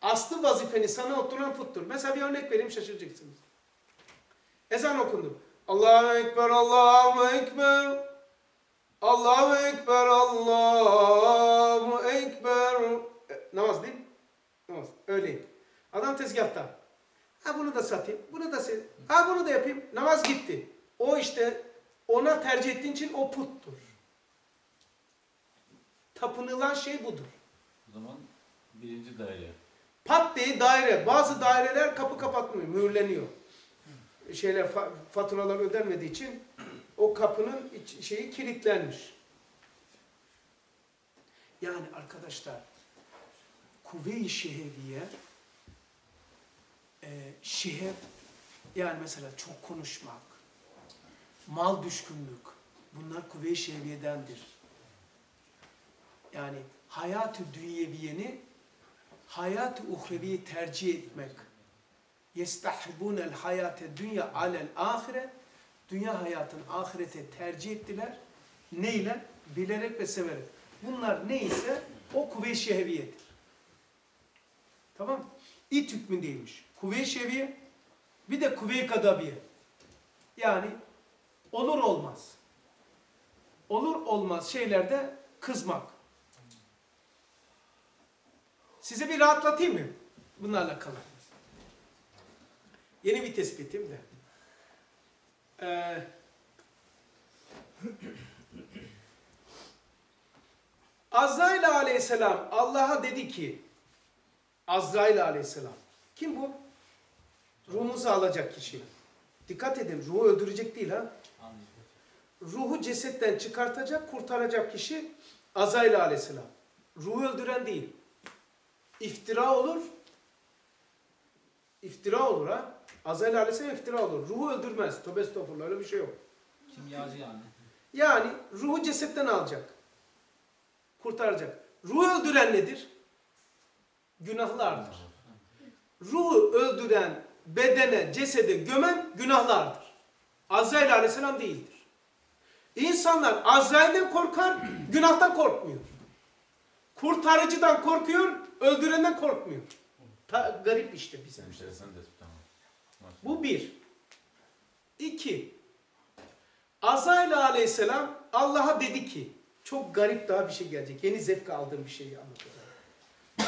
Aslı vazifeni sana unutturan puttur. Mesela bir örnek vereyim şaşıracaksınız. Ezan okundu. Allahu Ekber, Allahu Ekber. Allahu Ekber, Allahu Ekber. Namaz değil mi? Namaz. Öyleyim. Adam tezgahta. Ha bunu da satayım, bunu da satayım. Ha bunu da yapayım. Namaz gitti. O işte ona tercih ettiğin için o puttur. Tapınılan şey budur. O zaman birinci daire. Pat diye daire. Bazı daireler kapı kapatmıyor, mühürleniyor. Şeyler fa- faturalar ödenmediği için o kapının şeyi kilitlenmiş. Yani arkadaşlar kuvve-i şeheviye e, şehvet yani mesela çok konuşmak, mal düşkünlük bunlar kuvve-i şehviyedendir. Yani hayatı dünyeviyeni hayat-ı uhreviyi tercih etmek. Yestahibunel hayate dünya alel ahire. Dünya hayatını ahirete tercih ettiler. Neyle? Bilerek ve severek. Bunlar neyse o kuvve-i şehviyedir. Tamam mı? İt hükmündeymiş. Kuvve-i şehviye bir de kuvve-i gadabiye. Yani olur olmaz. Olur olmaz şeylerde kızmak. Size bir rahatlatayım mı? Bunlarla alakalı. Yeni bir tespitim de. Ee, (clears throat) Azrail aleyhisselam Allah'a dedi ki Azrail aleyhisselam kim bu? Ruhumuzu alacak kişi. Dikkat edin ruhu öldürecek değil ha. Ruhu cesetten çıkartacak, kurtaracak kişi Azrail aleyhisselam. Ruhu öldüren değil. İftira olur. İftira olur ha. Azrail aleyhisselam iftira olur. Ruhu öldürmez. Tövbe estağfurullah öyle bir şey yok. Kimyacı yani. Yani ruhu cesetten alacak. Kurtaracak. Ruhu öldüren nedir? Günahlardır. Ruhu öldüren bedene, cesede gömen günahlardır. Azrail aleyhisselam değildir. İnsanlar Azrail'den korkar, günahtan korkmuyor. Kurtarıcıdan korkuyor, öldürenden korkmuyor. Ta, garip işte. Maşallah. Bu bir. İki. Azrail aleyhisselam Allah'a dedi ki, çok garip daha bir şey gelecek. Yeni zevk aldığım bir şeyi anlatıyorum.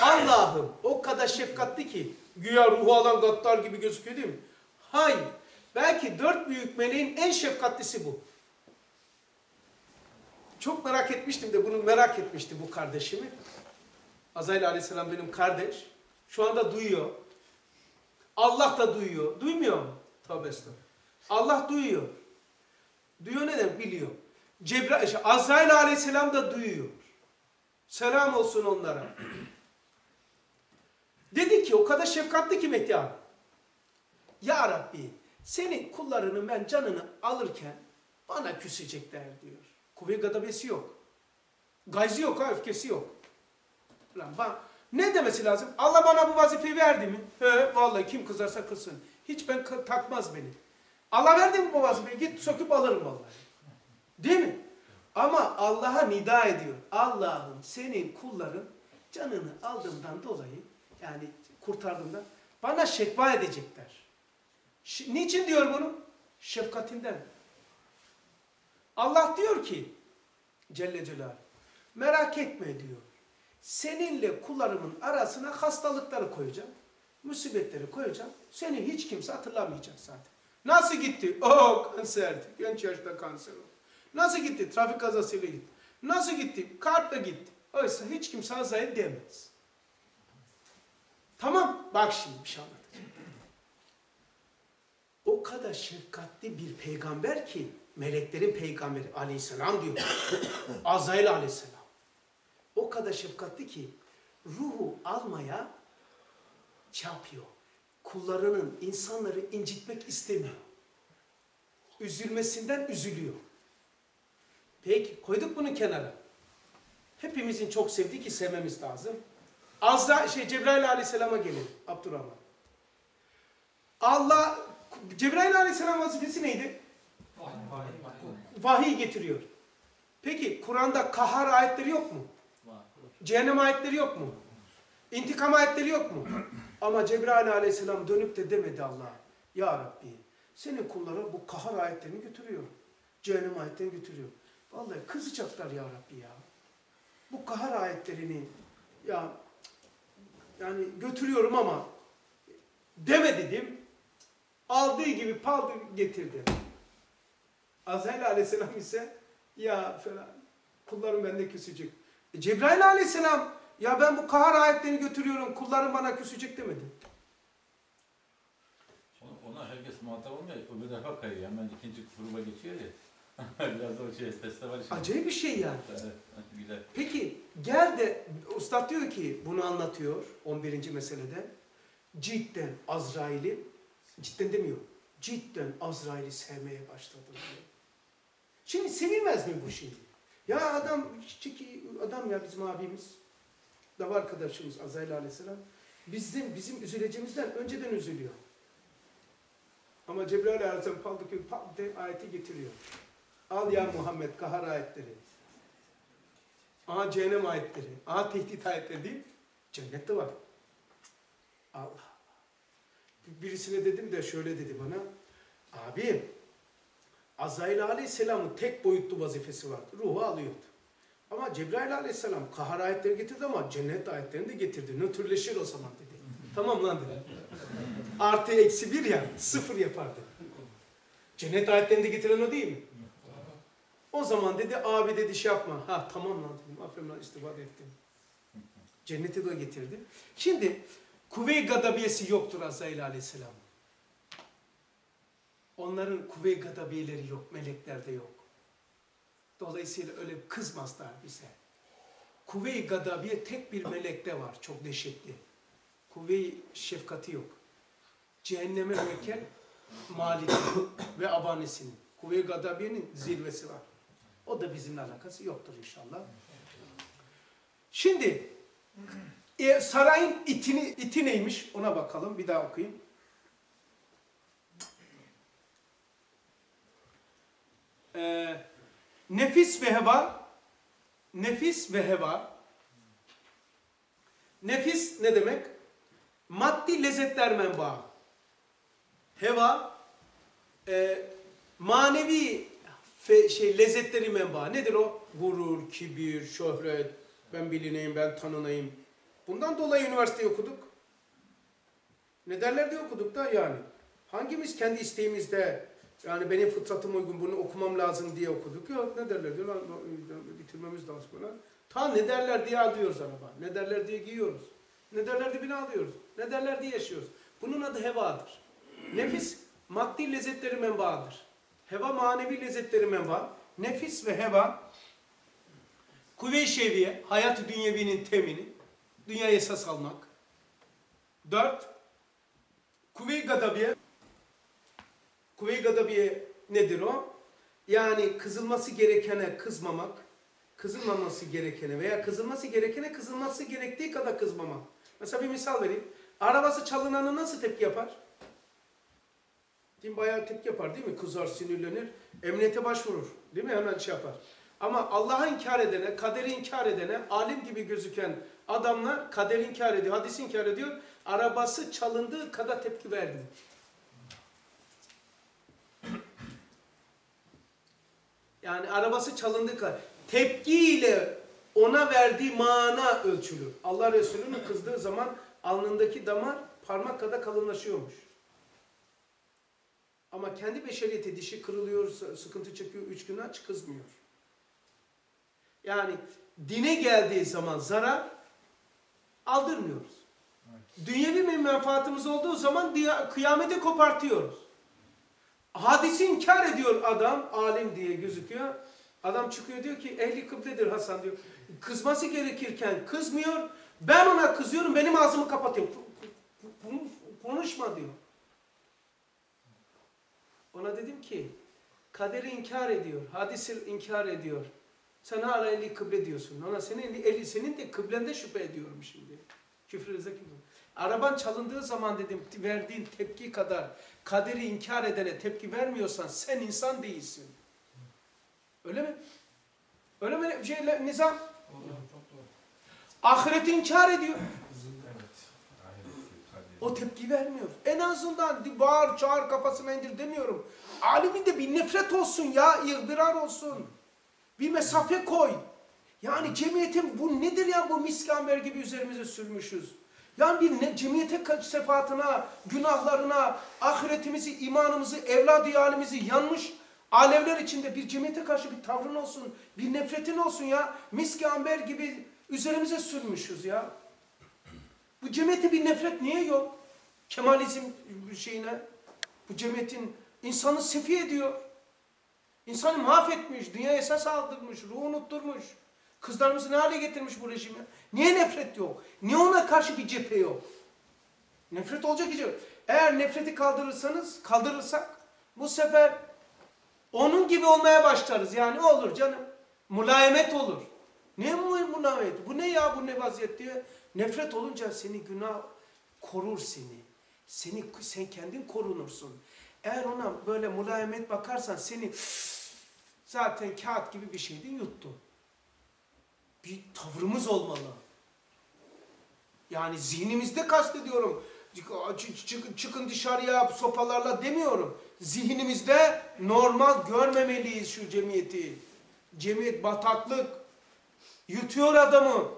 Allah'ım o kadar şefkatli ki, güya ruhu alan gattar gibi gözüküyor değil mi? Hayır. Belki dört büyük meleğin en şefkatlisi bu. Çok merak etmiştim de bunu merak etmişti bu kardeşimi. Azrail aleyhisselam benim kardeş. Şu anda duyuyor. Allah da duyuyor. Duymuyor mu? Tövbe. Allah duyuyor. Duyuyor ne demek? Biliyor. Cebrail, şey, Azrail aleyhisselam da duyuyor. Selam olsun onlara. Dedi ki o kadar şefkatli ki Mehdi. Ya Rabbi senin kullarının ben canını alırken bana küsecekler diyor. Kuvve gadabesi yok. Gayzi yok ha öfkesi yok. Lan bana, ne demesi lazım? Allah bana bu vazifeyi verdi mi? He vallahi kim kızarsa kızsın. Hiç ben takmaz beni. Allah verdi mi bu vazifeyi? Git söküp alırım vallahi. Değil mi? Ama Allah'a nida ediyor. Allah'ım senin kulların canını aldığımdan dolayı yani kurtardığımdan bana şekva edecekler. Ş- niçin diyor bunu? Şefkatinden. Allah diyor ki Celle Celaluhu merak etme diyor. Seninle kullarımın arasına hastalıkları koyacağım. Musibetleri koyacağım. Seni hiç kimse hatırlamayacak zaten. Nasıl gitti? (laughs) Oh kanserdi. Genç yaşta kanser oldu. Nasıl gitti? Trafik kazasıyla gitti. Nasıl gitti? Kartla gitti. Oysa hiç kimse Azrail demez. Tamam. Bak şimdi bir şey anlatacağım. O kadar şefkatli bir peygamber ki meleklerin peygamberi aleyhisselam diyor. (coughs) Azrail aleyhisselam. O kadar şefkatli ki ruhu almaya yapıyor. Kullarının insanları incitmek istemiyor. Üzülmesinden üzülüyor. Peki koyduk bunu kenara. Hepimizin çok sevdiği ki sevmemiz lazım. Azra şey Cebrail aleyhisselama gelin Abdurrahman. Allah Cebrail aleyhisselam vazifesi neydi? Vahiy, getiriyor. Peki Kur'an'da kahar ayetleri yok mu? Cehennem ayetleri yok mu? İntikam ayetleri yok mu? Ama Cebrail aleyhisselam dönüp de demedi Allah'a. Ya Rabbi senin kulları bu kahar ayetlerini götürüyor. Cehennem ayetlerini götürüyor. Vallahi kızacaklar ya Rabbi ya. Bu kahar ayetlerini ya yani götürüyorum ama deme dedim. Aldığı gibi paldı getirdi. Azrail aleyhisselam ise ya falan kullarım bende küsecek. E, Cebrail aleyhisselam ya ben bu kahar ayetlerini götürüyorum kullarım bana küsecek demedi. Ona, herkes muhatap olmuyor. Öbür defa kayıyor. Hemen ikinci gruba geçiyor ya. (laughs) Biraz da o şey, festival şey. Acayip bir şey yani. Peki gel de Ustad diyor ki bunu anlatıyor 11. meselede. Cidden Azrail'i cidden demiyor. Cidden Azrail'i sevmeye başladım diyor. Şimdi sevilmez mi bu şimdi? Ya adam çünkü adam ya bizim abimiz da var arkadaşımız Azrail Aleyhisselam. Bizim bizim üzüleceğimizden önceden üzülüyor. Ama Cebrail Aleyhisselam paldık pat de ayeti getiriyor. Al ya Muhammed kahar ayetleri. Aa cehennem ayetleri. Aa tehdit ayetleri değil. Cennette var. Allah Allah. Birisine dedim de şöyle dedi bana. Abi Azrail Aleyhisselam'ın tek boyutlu vazifesi vardı. Ruhu alıyordu. Ama Cebrail Aleyhisselam kahar ayetleri getirdi ama cennet ayetlerini de getirdi. Nötrleşir o zaman dedi. tamam lan dedi. Artı eksi bir ya sıfır yapardı. Cennet ayetlerini de getiren o değil mi? O zaman dedi abi dedi şey yapma. Ha tamam lan dedim. Aferin lan istifade ettim. Cenneti de getirdi. Şimdi kuvve-i gadabiyesi yoktur Azrail aleyhisselam. Onların kuvve-i gadabiyeleri yok. Meleklerde yok. Dolayısıyla öyle kızmazlar bize. Kuvve-i gadabiye tek bir melekte var. Çok dehşetli. Kuvve-i şefkati yok. Cehenneme müekkel Malik ve abanesinin. Kuvve-i gadabiyenin zirvesi var. O da bizimle alakası yoktur inşallah. Şimdi e, sarayın itini, iti neymiş ona bakalım. Bir daha okuyayım. Ee, nefis ve heva nefis ve heva nefis ne demek? Maddi lezzetler menbaı. Heva e, manevi fe, şey lezzetleri menbaı. Nedir o? Gurur, kibir, şöhret, ben bilineyim, ben tanınayım. Bundan dolayı üniversite okuduk. Ne derler diye okuduk da yani. Hangimiz kendi isteğimizde yani benim fıtratım uygun bunu okumam lazım diye okuduk. Yok ne derler diyor bitirmemiz lazım falan. Ta ne derler diye alıyoruz araba. Ne derler diye giyiyoruz. Ne derler diye bina alıyoruz. Ne derler diye yaşıyoruz. Bunun adı hevadır. Nefis maddi lezzetleri menbaıdır. Heva manevi lezzetleri menba. Nefis ve heva kuvve-i şeviye, hayat-ı dünyevinin temini, dünya esas almak. Dört, kuvve-i gadabiye. Kuvve-i gadabiye nedir o? Yani kızılması gerekene kızmamak, kızılmaması gerekene veya kızılması gerekene kızılması gerektiği kadar kızmamak. Mesela bir misal vereyim. Arabası çalınanı nasıl tepki yapar? Mi? Bayağı tepki yapar değil mi? Kızar, sinirlenir. Emniyete başvurur. Değil mi? Hemen şey yapar. Ama Allah'a inkar edene, kaderi inkar edene, alim gibi gözüken adamlar kaderi inkar ediyor, hadisi inkar ediyor. Arabası çalındığı kadar tepki vermiyor. Yani arabası çalındığı kadar. Tepkiyle ona verdiği mana ölçülür. Allah Resulü'nün kızdığı zaman alnındaki damar parmak kadar kalınlaşıyormuş. Ama kendi beşeriyeti dişi kırılıyor, sıkıntı çekiyor, üç gün aç kızmıyor. Yani dine geldiği zaman zarar aldırmıyoruz. Dünyevi bir menfaatimiz olduğu zaman kıyameti kopartıyoruz. Hadisi inkar ediyor adam, alim diye gözüküyor. Adam çıkıyor diyor ki ehli kıbledir Hasan diyor. Kızması gerekirken kızmıyor. Ben ona kızıyorum, benim ağzımı kapatıyor. Konuşma diyor. Ona dedim ki kaderi inkar ediyor, hadisi inkar ediyor. Sen hala ehli kıble diyorsun. Ona senin eli senin de kıblende şüphe ediyorum şimdi. Küfür zeki Araban çalındığı zaman dedim verdiğin tepki kadar kaderi inkar edene tepki vermiyorsan sen insan değilsin. Öyle mi? Öyle mi? Şeyle, nizam. Ahireti inkar ediyor. O tepki vermiyor. En azından bağır çağır kafasına indir demiyorum. Alimin de bir nefret olsun ya, ihbirar olsun. Bir mesafe koy. Yani cemiyetin bu nedir ya bu miskamber gibi üzerimize sürmüşüz. Yani bir ne, cemiyete sefatına, günahlarına, ahiretimizi, imanımızı, evladı halimizi yanmış alevler içinde bir cemiyete karşı bir tavrın olsun, bir nefretin olsun ya. Miski amber gibi üzerimize sürmüşüz ya. Bu cemiyete bir nefret niye yok? Kemalizm şeyine. Bu cemiyetin insanı sefi ediyor. İnsanı mahvetmiş, dünya esas aldırmış, ruhu unutturmuş. Kızlarımızı ne hale getirmiş bu rejime? Niye nefret yok? Niye ona karşı bir cephe yok? Nefret olacak hiç yok. Eğer nefreti kaldırırsanız, kaldırırsak bu sefer onun gibi olmaya başlarız. Yani olur canım. Mulayemet olur. Ne mu mulayemet? Bu ne ya bu ne vaziyet diye. Nefret olunca seni günah korur seni. Seni sen kendin korunursun. Eğer ona böyle mulayemet bakarsan seni (sniffs) zaten kağıt gibi bir şeydi yuttu. Bir tavrımız olmalı. Yani zihnimizde kastediyorum. Çık- çık- Çıkın dışarıya sopalarla demiyorum. Zihnimizde normal görmemeliyiz şu cemiyeti. Cemiyet bataklık. Yutuyor adamı.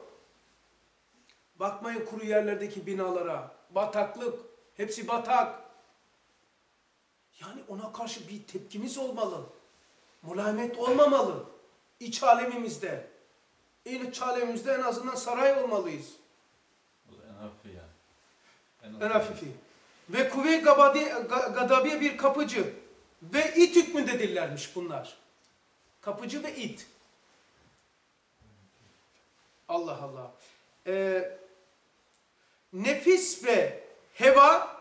Bakmayın kuru yerlerdeki binalara. Bataklık. Hepsi batak. Yani ona karşı bir tepkimiz olmalı. Mulayemet olmamalı. İç alemimizde. İç alemimizde en azından saray olmalıyız. En hafifi yani. En hafifi. Ve kuvve gadabiye bir kapıcı. Ve it hükmündedirlermiş bunlar. Kapıcı ve it. Allah Allah. Ee, nefis ve heva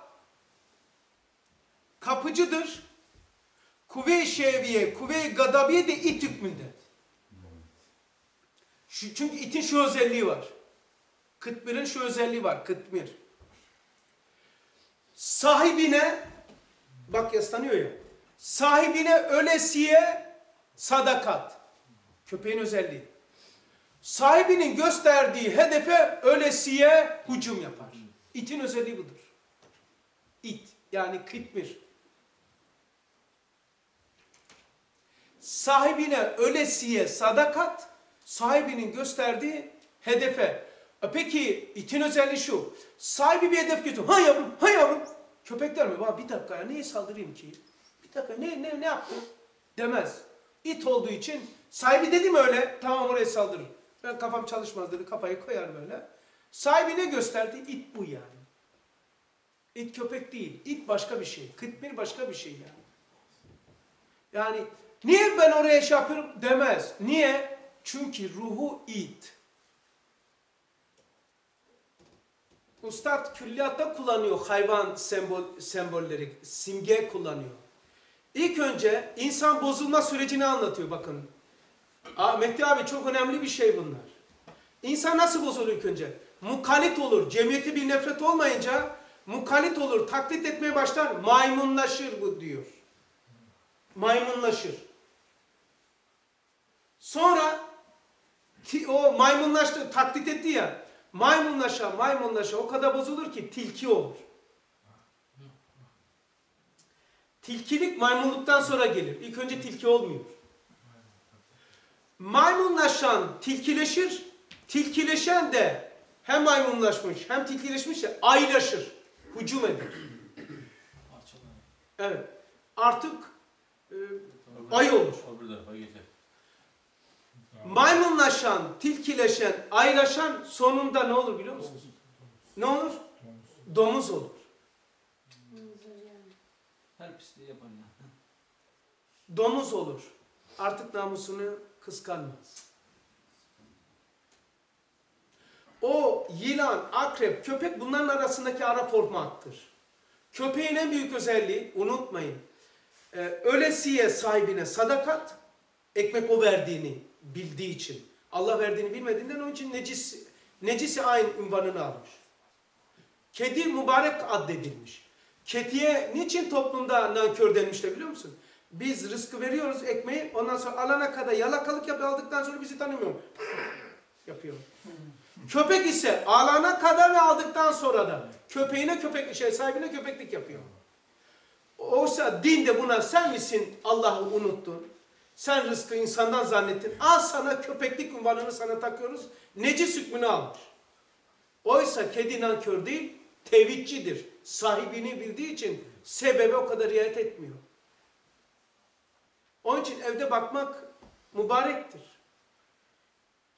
kapıcıdır. Kuvve-i şeviye, kuvve-i gadabiye de it hükmünde. Şu, çünkü itin şu özelliği var. Kıtmir'in şu özelliği var. Kıtmir. Sahibine bak yaslanıyor ya. Sahibine ölesiye sadakat. Köpeğin özelliği. Sahibinin gösterdiği hedefe ölesiye hücum yapar. İtin özelliği budur. İt yani kıtmir. Sahibine ölesiye sadakat, sahibinin gösterdiği hedefe. E Peki itin özelliği şu. Sahibi bir hedef götürüyor. Ha yavrum, ha yavrum. Köpekler mi? Bak bir dakika ya neye saldırayım ki? Bir dakika ne ne ne yaptım? Demez. İt olduğu için sahibi dedi mi öyle? Tamam oraya saldırır. Ben kafam çalışmaz dedi. Kafayı koyar böyle. Sahibi ne gösterdi? İt bu yani. İt köpek değil. İt başka bir şey. Kıtmir başka bir şey yani. Yani niye ben oraya şey yapıyorum demez. Niye? Çünkü ruhu it. Ustad külliyatta kullanıyor hayvan sembol, sembolleri, simge kullanıyor. İlk önce insan bozulma sürecini anlatıyor bakın. Aa, Mehdi abi çok önemli bir şey bunlar. İnsan nasıl bozulur ilk önce? Mukalit olur. Cemiyeti bir nefret olmayınca mukalit olur. Taklit etmeye başlar. Maymunlaşır bu diyor. Maymunlaşır. Sonra o maymunlaştı, taklit etti ya. Maymunlaşa, maymunlaşa o kadar bozulur ki tilki olur. Tilkilik maymunluktan sonra gelir. İlk önce tilki olmuyor. Maymunlaşan tilkileşir. Tilkileşen de hem maymunlaşmış hem tilkileşmiş de aylaşır. Hücum eder. Evet. Artık e, Ay olur. Maymunlaşan, tilkileşen, aylaşan sonunda ne olur biliyor musunuz? Ne olur? Domuz olur. Her pisliği yapan ya. Domuz olur. Artık namusunu kıskanmaz. O yılan, akrep, köpek bunların arasındaki ara formattır. Köpeğin en büyük özelliği, unutmayın, e, ölesiye sahibine sadakat, ekmek o verdiğini bildiği için. Allah verdiğini bilmediğinden onun için necis, necisi aynı ünvanını almış. Kedi mübarek addedilmiş. Kediye niçin toplumda nankör denmişler biliyor musun? Biz rızkı veriyoruz ekmeği ondan sonra alana kadar yalakalık yap aldıktan sonra bizi tanımıyor. (laughs) Yapıyor. Köpek ise alana kadar ve aldıktan sonra da köpeğine köpek şey sahibine köpeklik yapıyor. Oysa din de buna sen misin Allah'ı unuttun? Sen rızkı insandan zannettin. Al sana köpeklik unvanını sana takıyoruz. Necis hükmünü almış. Oysa kedi nankör değil, tevhidcidir. Sahibini bildiği için sebebe o kadar riayet etmiyor. Onun için evde bakmak mübarektir.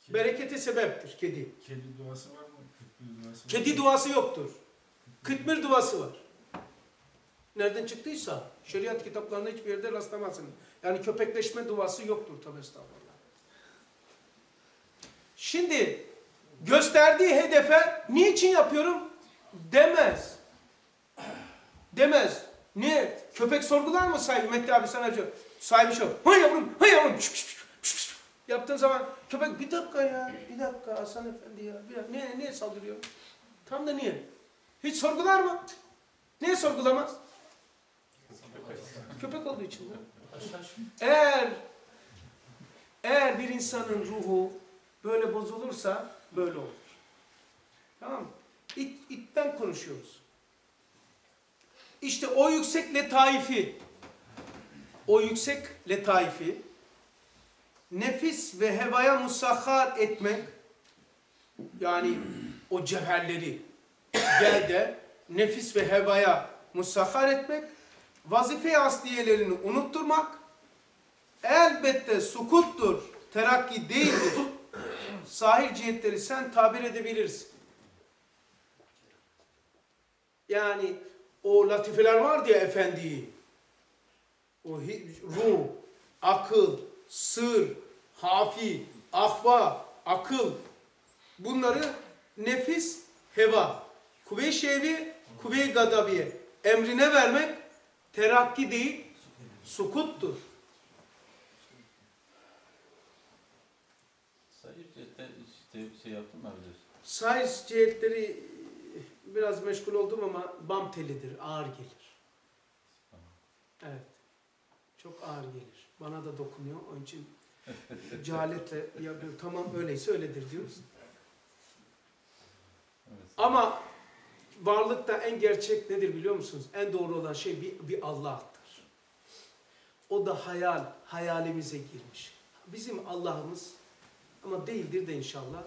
Berekete sebeptir kedi. Kedi duası var mı? Kıtmir duası var? Kedi duası yoktur. Kıtmir duası var. Nereden çıktıysa şeriat kitaplarında hiçbir yerde rastlamazsın. Yani köpekleşme duası yoktur tabi estağfurullah. Şimdi gösterdiği hedefe niçin yapıyorum demez. Demez. Niye? Köpek sorgular mı sahibi? Mehdi abi sana diyor. Sahibi şu. Hay yavrum, hay yavrum. Şıp, şıp, şıp, şıp. Yaptığın zaman köpek bir dakika ya, bir dakika Hasan Efendi ya. Bir dakika. Niye, niye saldırıyor? Tam da niye? Hiç sorgular mı? Niye sorgulamaz? Köpek olduğu için. Eğer eğer bir insanın ruhu böyle bozulursa böyle olur. Tamam mı? İt, itten konuşuyoruz. İşte o yüksek letaifi, o yüksek letaifi nefis ve hevaya musahhar etmek yani o cevherleri gel de nefis ve hevaya musahhar etmek vazife asliyelerini unutturmak elbette sukuttur, terakki değildir. Sahil cihetleri sen tabir edebilirsin. Yani o latifeler vardı ya efendi. O ruh, akıl, sır, hafi, ahva, akıl. Bunları nefis, heva, kuvve-i şevi, kuvve-i gadabiye emrine vermek terakki değil, sukuttur. Şey yaptın mı abi? Saiz cihetleri biraz meşgul oldum ama bam telidir, ağır gelir. Evet. Çok ağır gelir. Bana da dokunuyor. Onun için cehaletle (laughs) yapıyorum. Tamam öyleyse öyledir diyoruz. Evet. Ama varlıkta en gerçek nedir biliyor musunuz? En doğru olan şey bir, bir Allah'tır. O da hayal, hayalimize girmiş. Bizim Allah'ımız ama değildir de inşallah.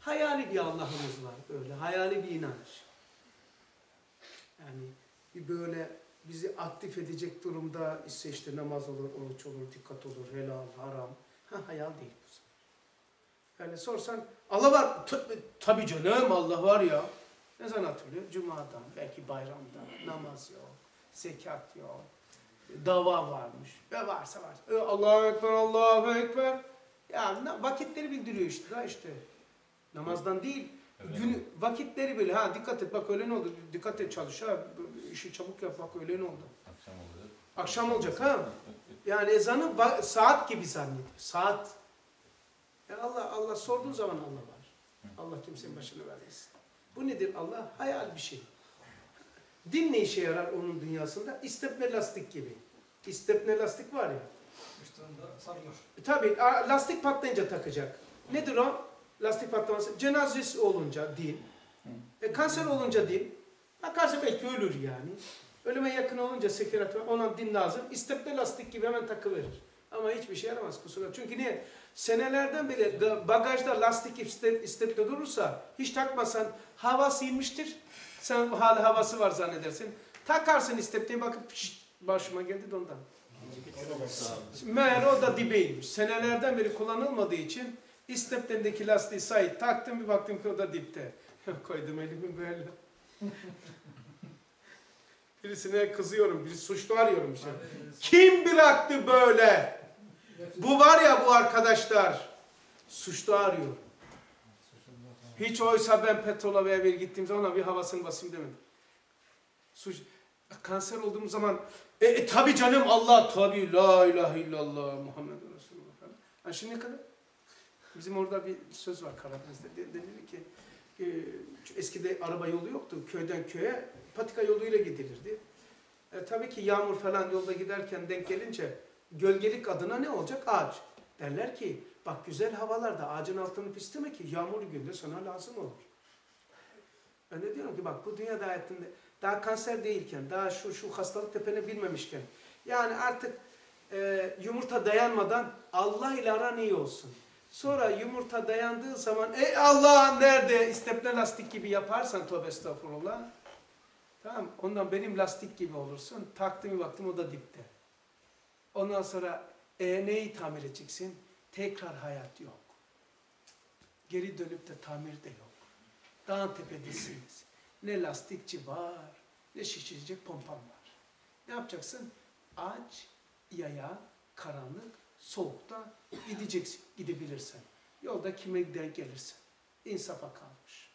Hayali bir Allah'ımız var böyle. Hayali bir inanç. Yani bir böyle bizi aktif edecek durumda ise işte namaz olur, oruç olur, dikkat olur, helal, haram. Ha hayal değil bu. Yani sorsan Allah var. Tabii canım Allah var ya. Ne zaman hatırlıyor? Cuma'dan, belki bayramda, namaz yok, zekat yok, dava varmış. Ve varsa var. E, Allahu Ekber, Allahu Ekber. Ya vakitleri bildiriyor işte. Da işte. Namazdan değil, Evet. günü, vakitleri böyle. Ha dikkat et bak öyle ne oldu? Dikkat et çalış ha. İşi çabuk yap bak öyle ne oldu? Akşam oluyor. Akşam olacak ha. (laughs) Yani ezanı saat gibi zannediyor. Saat. Ya Allah Allah sorduğun zaman Allah var. Allah kimsenin başına vermesin. Bu nedir Allah? Hayal bir şey. Din ne işe yarar onun dünyasında? İstepne lastik gibi. İstepne lastik var ya. E, tabii lastik patlayınca takacak. Nedir o? Lastik patlaması. Cenazesi olunca din. E, kanser olunca din. Bakarsa belki ölür yani. Ölüme yakın olunca sekerat var. Ona din lazım. İstepne lastik gibi hemen takıverir. Ama hiçbir şey yaramaz kusura. Çünkü niye? Senelerden da- bagajda lastik iste- istepne durursa hiç takmasan hava silmiştir. Sen hala havası var zannedersin. Takarsın istepneyi bakıp "Şşt, başıma geldi de ondan. Meğer o da dibeymiş. Senelerden beri kullanılmadığı için istepnedeki lastiği sayıp taktım bir baktım ki o da dipte. (laughs) Koydum elimi böyle. (laughs) Birisine kızıyorum, bir suçlu arıyorum işte. Kim bıraktı böyle? Bu var ya bu arkadaşlar. Suçlu arıyor. Hiç oysa ben petrola veya bir gittiğim zaman bir havasını basayım demedim. Suç, kanser olduğum zaman e, e tabi canım Allah tabi la ilahe illallah Muhammed Resulullah falan. Ha şimdi ne kadar? Bizim orada bir söz var Karadeniz'de. De- Denir ki e, eskide araba yolu yoktu. Köyden köye patika yoluyla gidilirdi. E, tabii ki yağmur falan yolda giderken denk gelince gölgelik adına ne olacak? Ağaç. Derler ki bak güzel havalarda ağacın altını pisleme ki yağmurlu günde sana lazım olur. Ben de diyorum ki bak bu dünyada hayatında daha kanser değilken, daha şu şu hastalık tepene bilmemişken yani artık e, yumurta dayanmadan Allah ile aran iyi olsun. Sonra yumurta dayandığı zaman ey Allah nerede istepne lastik gibi yaparsan tövbe estağfurullah. Tamam ondan benim lastik gibi olursun. Taktım bir baktım o da dipte. Ondan sonra e, neyi tamir edeceksin? Tekrar hayat yok. Geri dönüp de tamir de yok. Dağın tepedesiniz. Ne lastikçi var, ne şişirecek pompan var. Ne yapacaksın? Aç, yaya, karanlık, soğukta gideceksin, gidebilirsen. Yolda kime denk gelirsen. İnsafa kalmış.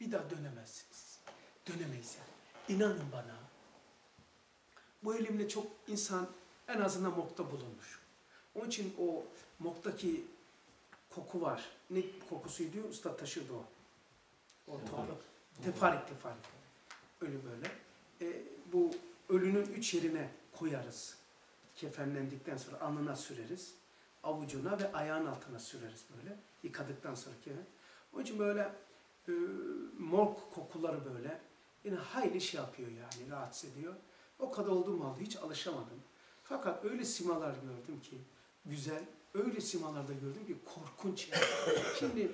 Bir daha dönemezsiniz. Dönemeyiz yani. İnanın bana. Bu elimle çok insan en azından mokta bulunmuş. Onun için o moktaki koku var. Ne kokusuydu? Usta taşırdı o. O toprak. Tefarik tefarik. Ölü böyle. E, bu ölünün üç yerine koyarız. Kefenlendikten sonra alnına süreriz. Avucuna ve ayağın altına süreriz böyle. Yıkadıktan sonra kefen. Onun için böyle e, morg kokuları böyle yine hayli şey yapıyor yani rahatsız ediyor. O kadar olduğum halde hiç alışamadım. Fakat öyle simalar gördüm ki güzel, öyle simalarda gördüm ki korkunç. yani. (laughs) Şimdi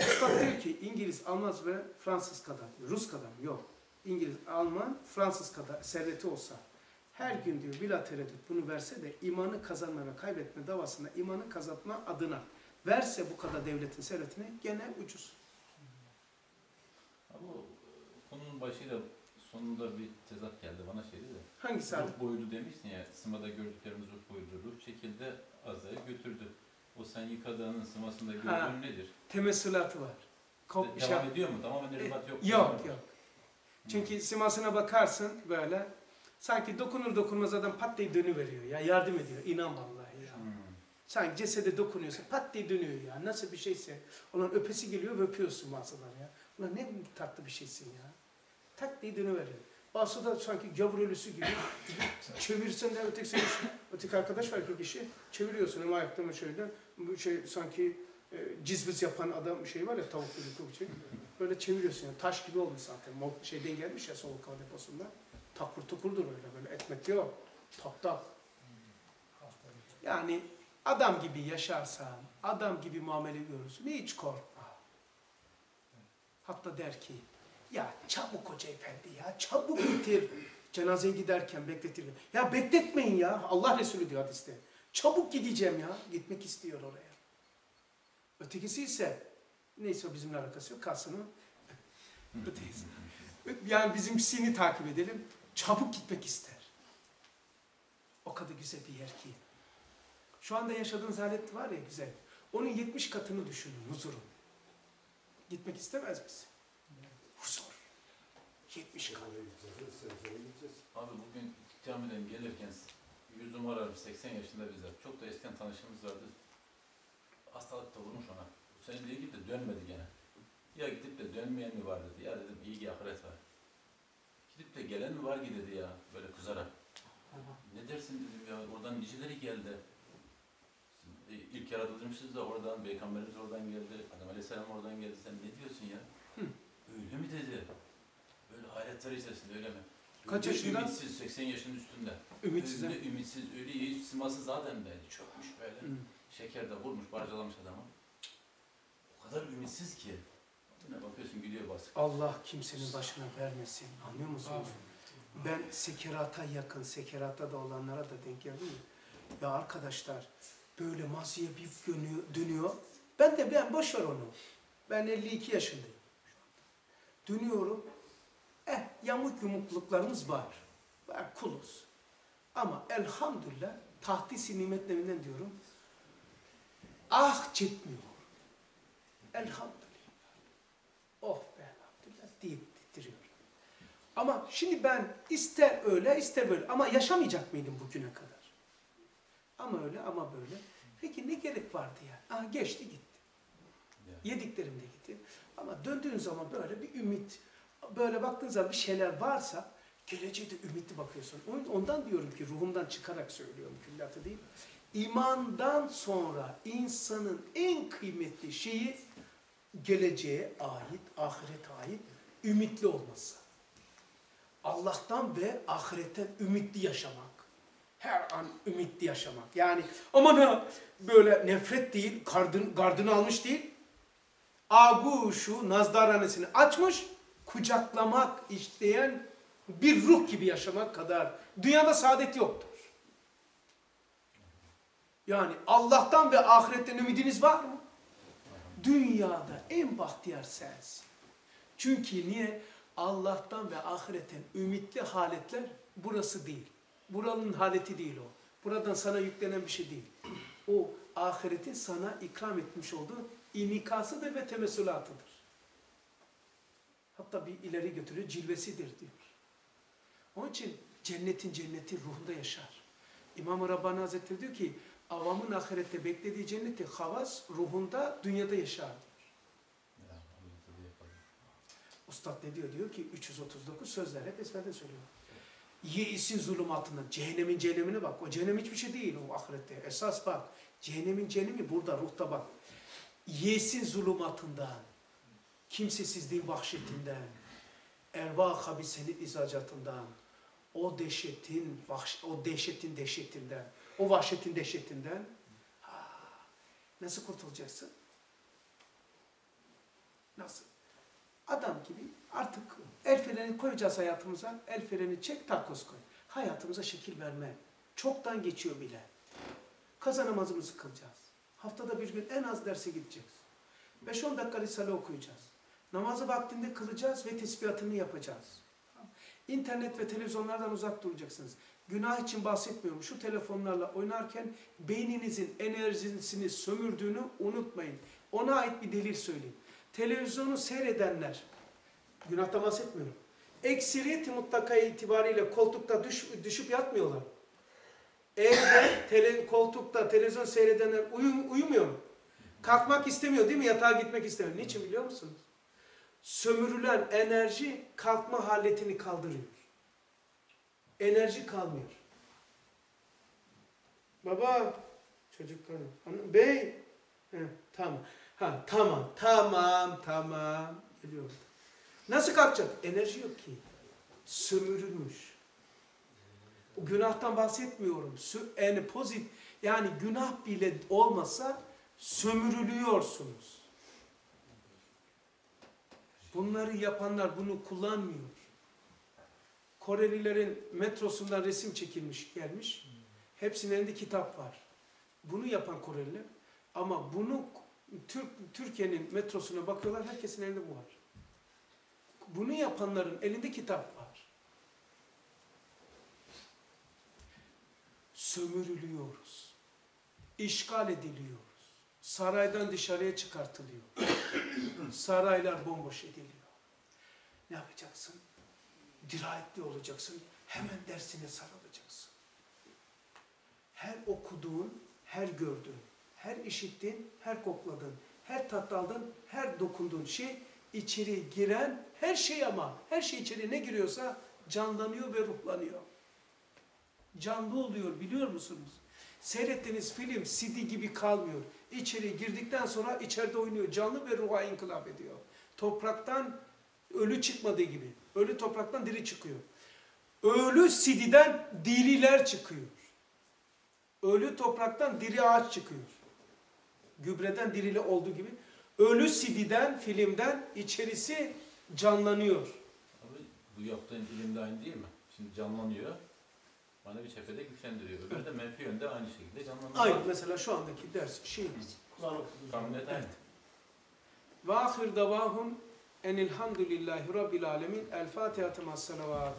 Üstad diyor ki İngiliz, Alman ve Fransız kadar, Rus kadar? Yok. İngiliz, Alman, Fransız kadar serveti olsa her gün diyor bila tereddüt bunu verse de imanı kazanma ve kaybetme davasında imanı kazanma adına verse bu kadar devletin servetini gene ucuz. Ama e, konunun başıyla sonunda bir tezat geldi bana şeydi de. Hangisi abi? Ruh boylu demiştin ya, sımada gördüklerimiz ruh boylu. Ruh çekildi, Azra'yı götürdü. O sen yıkadığının sımasında Ha. gördüğün nedir? Temessülatı var. Kop, şey devam ediyor mu? Tamamen irtibat yok. Yok yok. Çünkü simasına bakarsın böyle sanki dokunur dokunmaz adam pat diye dönüveriyor ya yardım ediyor. İnan vallahi ya. Hmm. Sanki cesede dokunuyorsun pat diye dönüyor ya. Nasıl bir şeyse. Ulan öpesi geliyor ve öpüyorsun bazıları ya. Ulan ne tatlı bir şeysin ya. Tak diye dönüveriyor. Bazısı da sanki gavur ölüsü gibi çevirsen de öteki, öteki arkadaş var iki kişi çeviriyorsun ama ayakta mı şöyle bu şey sanki e, cizviz yapan adam şey var ya tavuk gibi şey. Böyle çeviriyorsun yani taş gibi olmuş zaten. Şeyden gelmiş ya soğuk hava deposunda. Takur tukurdur öyle böyle ekmek yok. Tak. Yani adam gibi yaşarsan, adam gibi muamele görürsün. Hiç korkma. Hatta der ki, ya çabuk hoca efendi ya, çabuk bitir. Cenazeye giderken bekletir. Ya bekletmeyin ya. Allah Resulü diyor hadiste. Çabuk gideceğim ya. Gitmek istiyor oraya. Ötekisi ise, neyse bizimle alakası yok. Kalsın o. Ötekisi. Yani bizimkisini takip edelim. Çabuk gitmek ister. O kadar güzel bir yer ki. Şu anda yaşadığınız alet var ya güzel. Onun 70 katını düşünün huzurun. Gitmek istemez misin? Huzur. 70 kat. Abi bugün camiden gelirken yüz numara 80 yaşında bizler. Çok da eskiden tanışımız vardı. Hastalık da vurmuş ona. Senin dediğin gibi de dönmedi gene. Ya gidip de dönmeyen mi var dedi. Ya dedim iyi ki ahiret var. Gidip de gelen mi var ki dedi ya böyle kızarak. Ne dersin dedim ya oradan niceleri geldi. E, İlk yaratılmışız da oradan, Peygamberimiz oradan geldi, Adem Aleyhisselam oradan geldi. Sen ne diyorsun ya? Hı. Öyle mi dedi? Böyle hayretler içerisinde öyle mi? Kaç Öyle yaşında? Ümitsiz, 80 yaşının üstünde. Ümitsiz. Öyle ümitsiz, öyle iyi siması zaten belli. Çökmüş böyle. Hı. Şeker de vurmuş, parçalamış adamı. O kadar ümitsiz ki. Ne bakıyorsun gülüyor basık. Allah kimsenin başına vermesin. Anlıyor musunuz? Ben sekerata yakın, sekerata da olanlara da denk geldim. ya. Ya arkadaşlar böyle maziye bir dönüyor, dönüyor. Ben de ben boş ver onu. Ben 52 yaşındayım. Dönüyorum. Eh yamuk yumukluklarımız var. Var kuluz. Ama elhamdülillah tahtisi nimetlerinden diyorum. Ah çekmiyor. Elhamdülillah. Oh be elhamdülillah deyip titriyor. Ama şimdi ben ister öyle ister böyle ama yaşamayacak mıydım bugüne kadar? Ama öyle ama böyle. Peki ne gerek vardı ya? Aha geçti gitti. Yediklerim de gitti. Ama döndüğün zaman böyle bir ümit, böyle baktığın zaman bir şeyler varsa Geleceğe de ümitli bakıyorsun. On- Ondan diyorum ki ruhumdan çıkarak söylüyorum küllatı değil. İmandan sonra insanın en kıymetli şeyi geleceğe ait, ahirete ait ümitli olması. Allah'tan ve ahiretten ümitli yaşamak. Her an ümitli yaşamak. Yani aman ha böyle nefret değil, gardın, gardını almış değil. Aguşu nazdaраnesini açmış, kucaklamak isteyen bir ruh gibi yaşamak kadar dünyada saadet yoktur. Yani Allah'tan ve ahiretten ümidiniz var mı? Dünyada en bahtiyar sensin. Çünkü niye? Allah'tan ve ahiretten ümitli haletler burası değil. Buranın haleti değil o. Buradan sana yüklenen bir şey değil. O ahiretin sana ikram etmiş olduğu inikasıdır ve temessülatıdır. Hatta bir ileri götürüyor, cilvesidir diyor. Onun için cennetin cenneti ruhunda yaşar. İmam-ı Rabbani Hazretleri diyor ki, avamın ahirette beklediği cenneti havas ruhunda, dünyada yaşar. Yapalım. Ustad ne diyor? Diyor ki 339 sözler hep ezberden söylüyor. Yeisin zulümatından, cehennemin cehennemine bak. O cehennem hiçbir şey değil o ahirette. Esas bak. Cehennemin cehennemi burada, ruhta bak. Yeisin zulümatından, kimsesizliğin vahşetinden, erva habisenin izacatından, o dehşetin, vahş, o dehşetin dehşetinden, o vahşetin dehşetinden ha, nasıl kurtulacaksın? Nasıl? Adam gibi artık el freni koyacağız hayatımıza. El freni çek, takoz koy. Hayatımıza şekil verme. Çoktan geçiyor bile. Kaza namazımızı kılacağız. Haftada bir gün en az derse gideceğiz. 5-10 dakika Risale okuyacağız. Namazı vaktinde kılacağız ve tesbihatını yapacağız. İnternet ve televizyonlardan uzak duracaksınız. Günah için bahsetmiyorum. Şu telefonlarla oynarken beyninizin enerjisini sömürdüğünü unutmayın. Ona ait bir delil söyleyeyim. Televizyonu seyredenler, günahtan bahsetmiyorum. Ekseriyeti mutlaka itibariyle koltukta düş, düşüp yatmıyorlar. Evde, tele, koltukta televizyon seyredenler uyum, uyumuyor mu? Kalkmak istemiyor değil mi? Yatağa gitmek istemiyor. Niçin biliyor musunuz? Sömürülen enerji kalkma haletini kaldırıyor. Enerji kalmıyor. Baba, hanım, bey, He, tamam. Ha, tamam, tamam, tamam. Geliyorum. Nasıl kalkacak? Enerji yok ki. Sömürülmüş. O günahtan bahsetmiyorum. Yani pozitif, yani günah bile olmasa sömürülüyorsunuz. Bunları yapanlar bunu kullanmıyor. Korelilerin metrosundan resim çekilmiş gelmiş. Hepsinin elinde kitap var. Bunu yapan Koreliler ama bunu Türk Türkiye'nin metrosuna bakıyorlar herkesin elinde bu var. Bunu yapanların elinde kitap var. Sömürülüyoruz. İşgal ediliyoruz. Saraydan dışarıya çıkartılıyor. (coughs) Saraylar bomboş ediliyor. Ne yapacaksın? Dirayetli olacaksın. Hemen dersine sarılacaksın. Her okuduğun, her gördüğün, her işittiğin, her kokladığın, her tat aldığın, her dokunduğun şey içeri giren her şey ama her şey içeri ne giriyorsa canlanıyor ve ruhlanıyor. Canlı oluyor biliyor musunuz? Seyrettiğiniz film CD gibi kalmıyor. İçeri girdikten sonra içeride oynuyor. Canlı ve ruha inkılap ediyor. Topraktan ölü çıkmadığı gibi. Ölü topraktan diri çıkıyor. Ölü CD'den diriler çıkıyor. Ölü topraktan diri ağaç çıkıyor. Gübreden dirili olduğu gibi. Ölü CD'den, filmden içerisi canlanıyor. Abi bu yaptığın filmde aynı değil mi? Şimdi canlanıyor. Bana bir cephede güçlendiriyor. Öbürü de menfi yönde aynı şekilde canlanıyor. Aynı mesela şu andaki ders şeyimiz. Aynı. Ve ahir davahum enilhamdülillahi rabbil alemin. El Fatiha temas salavat.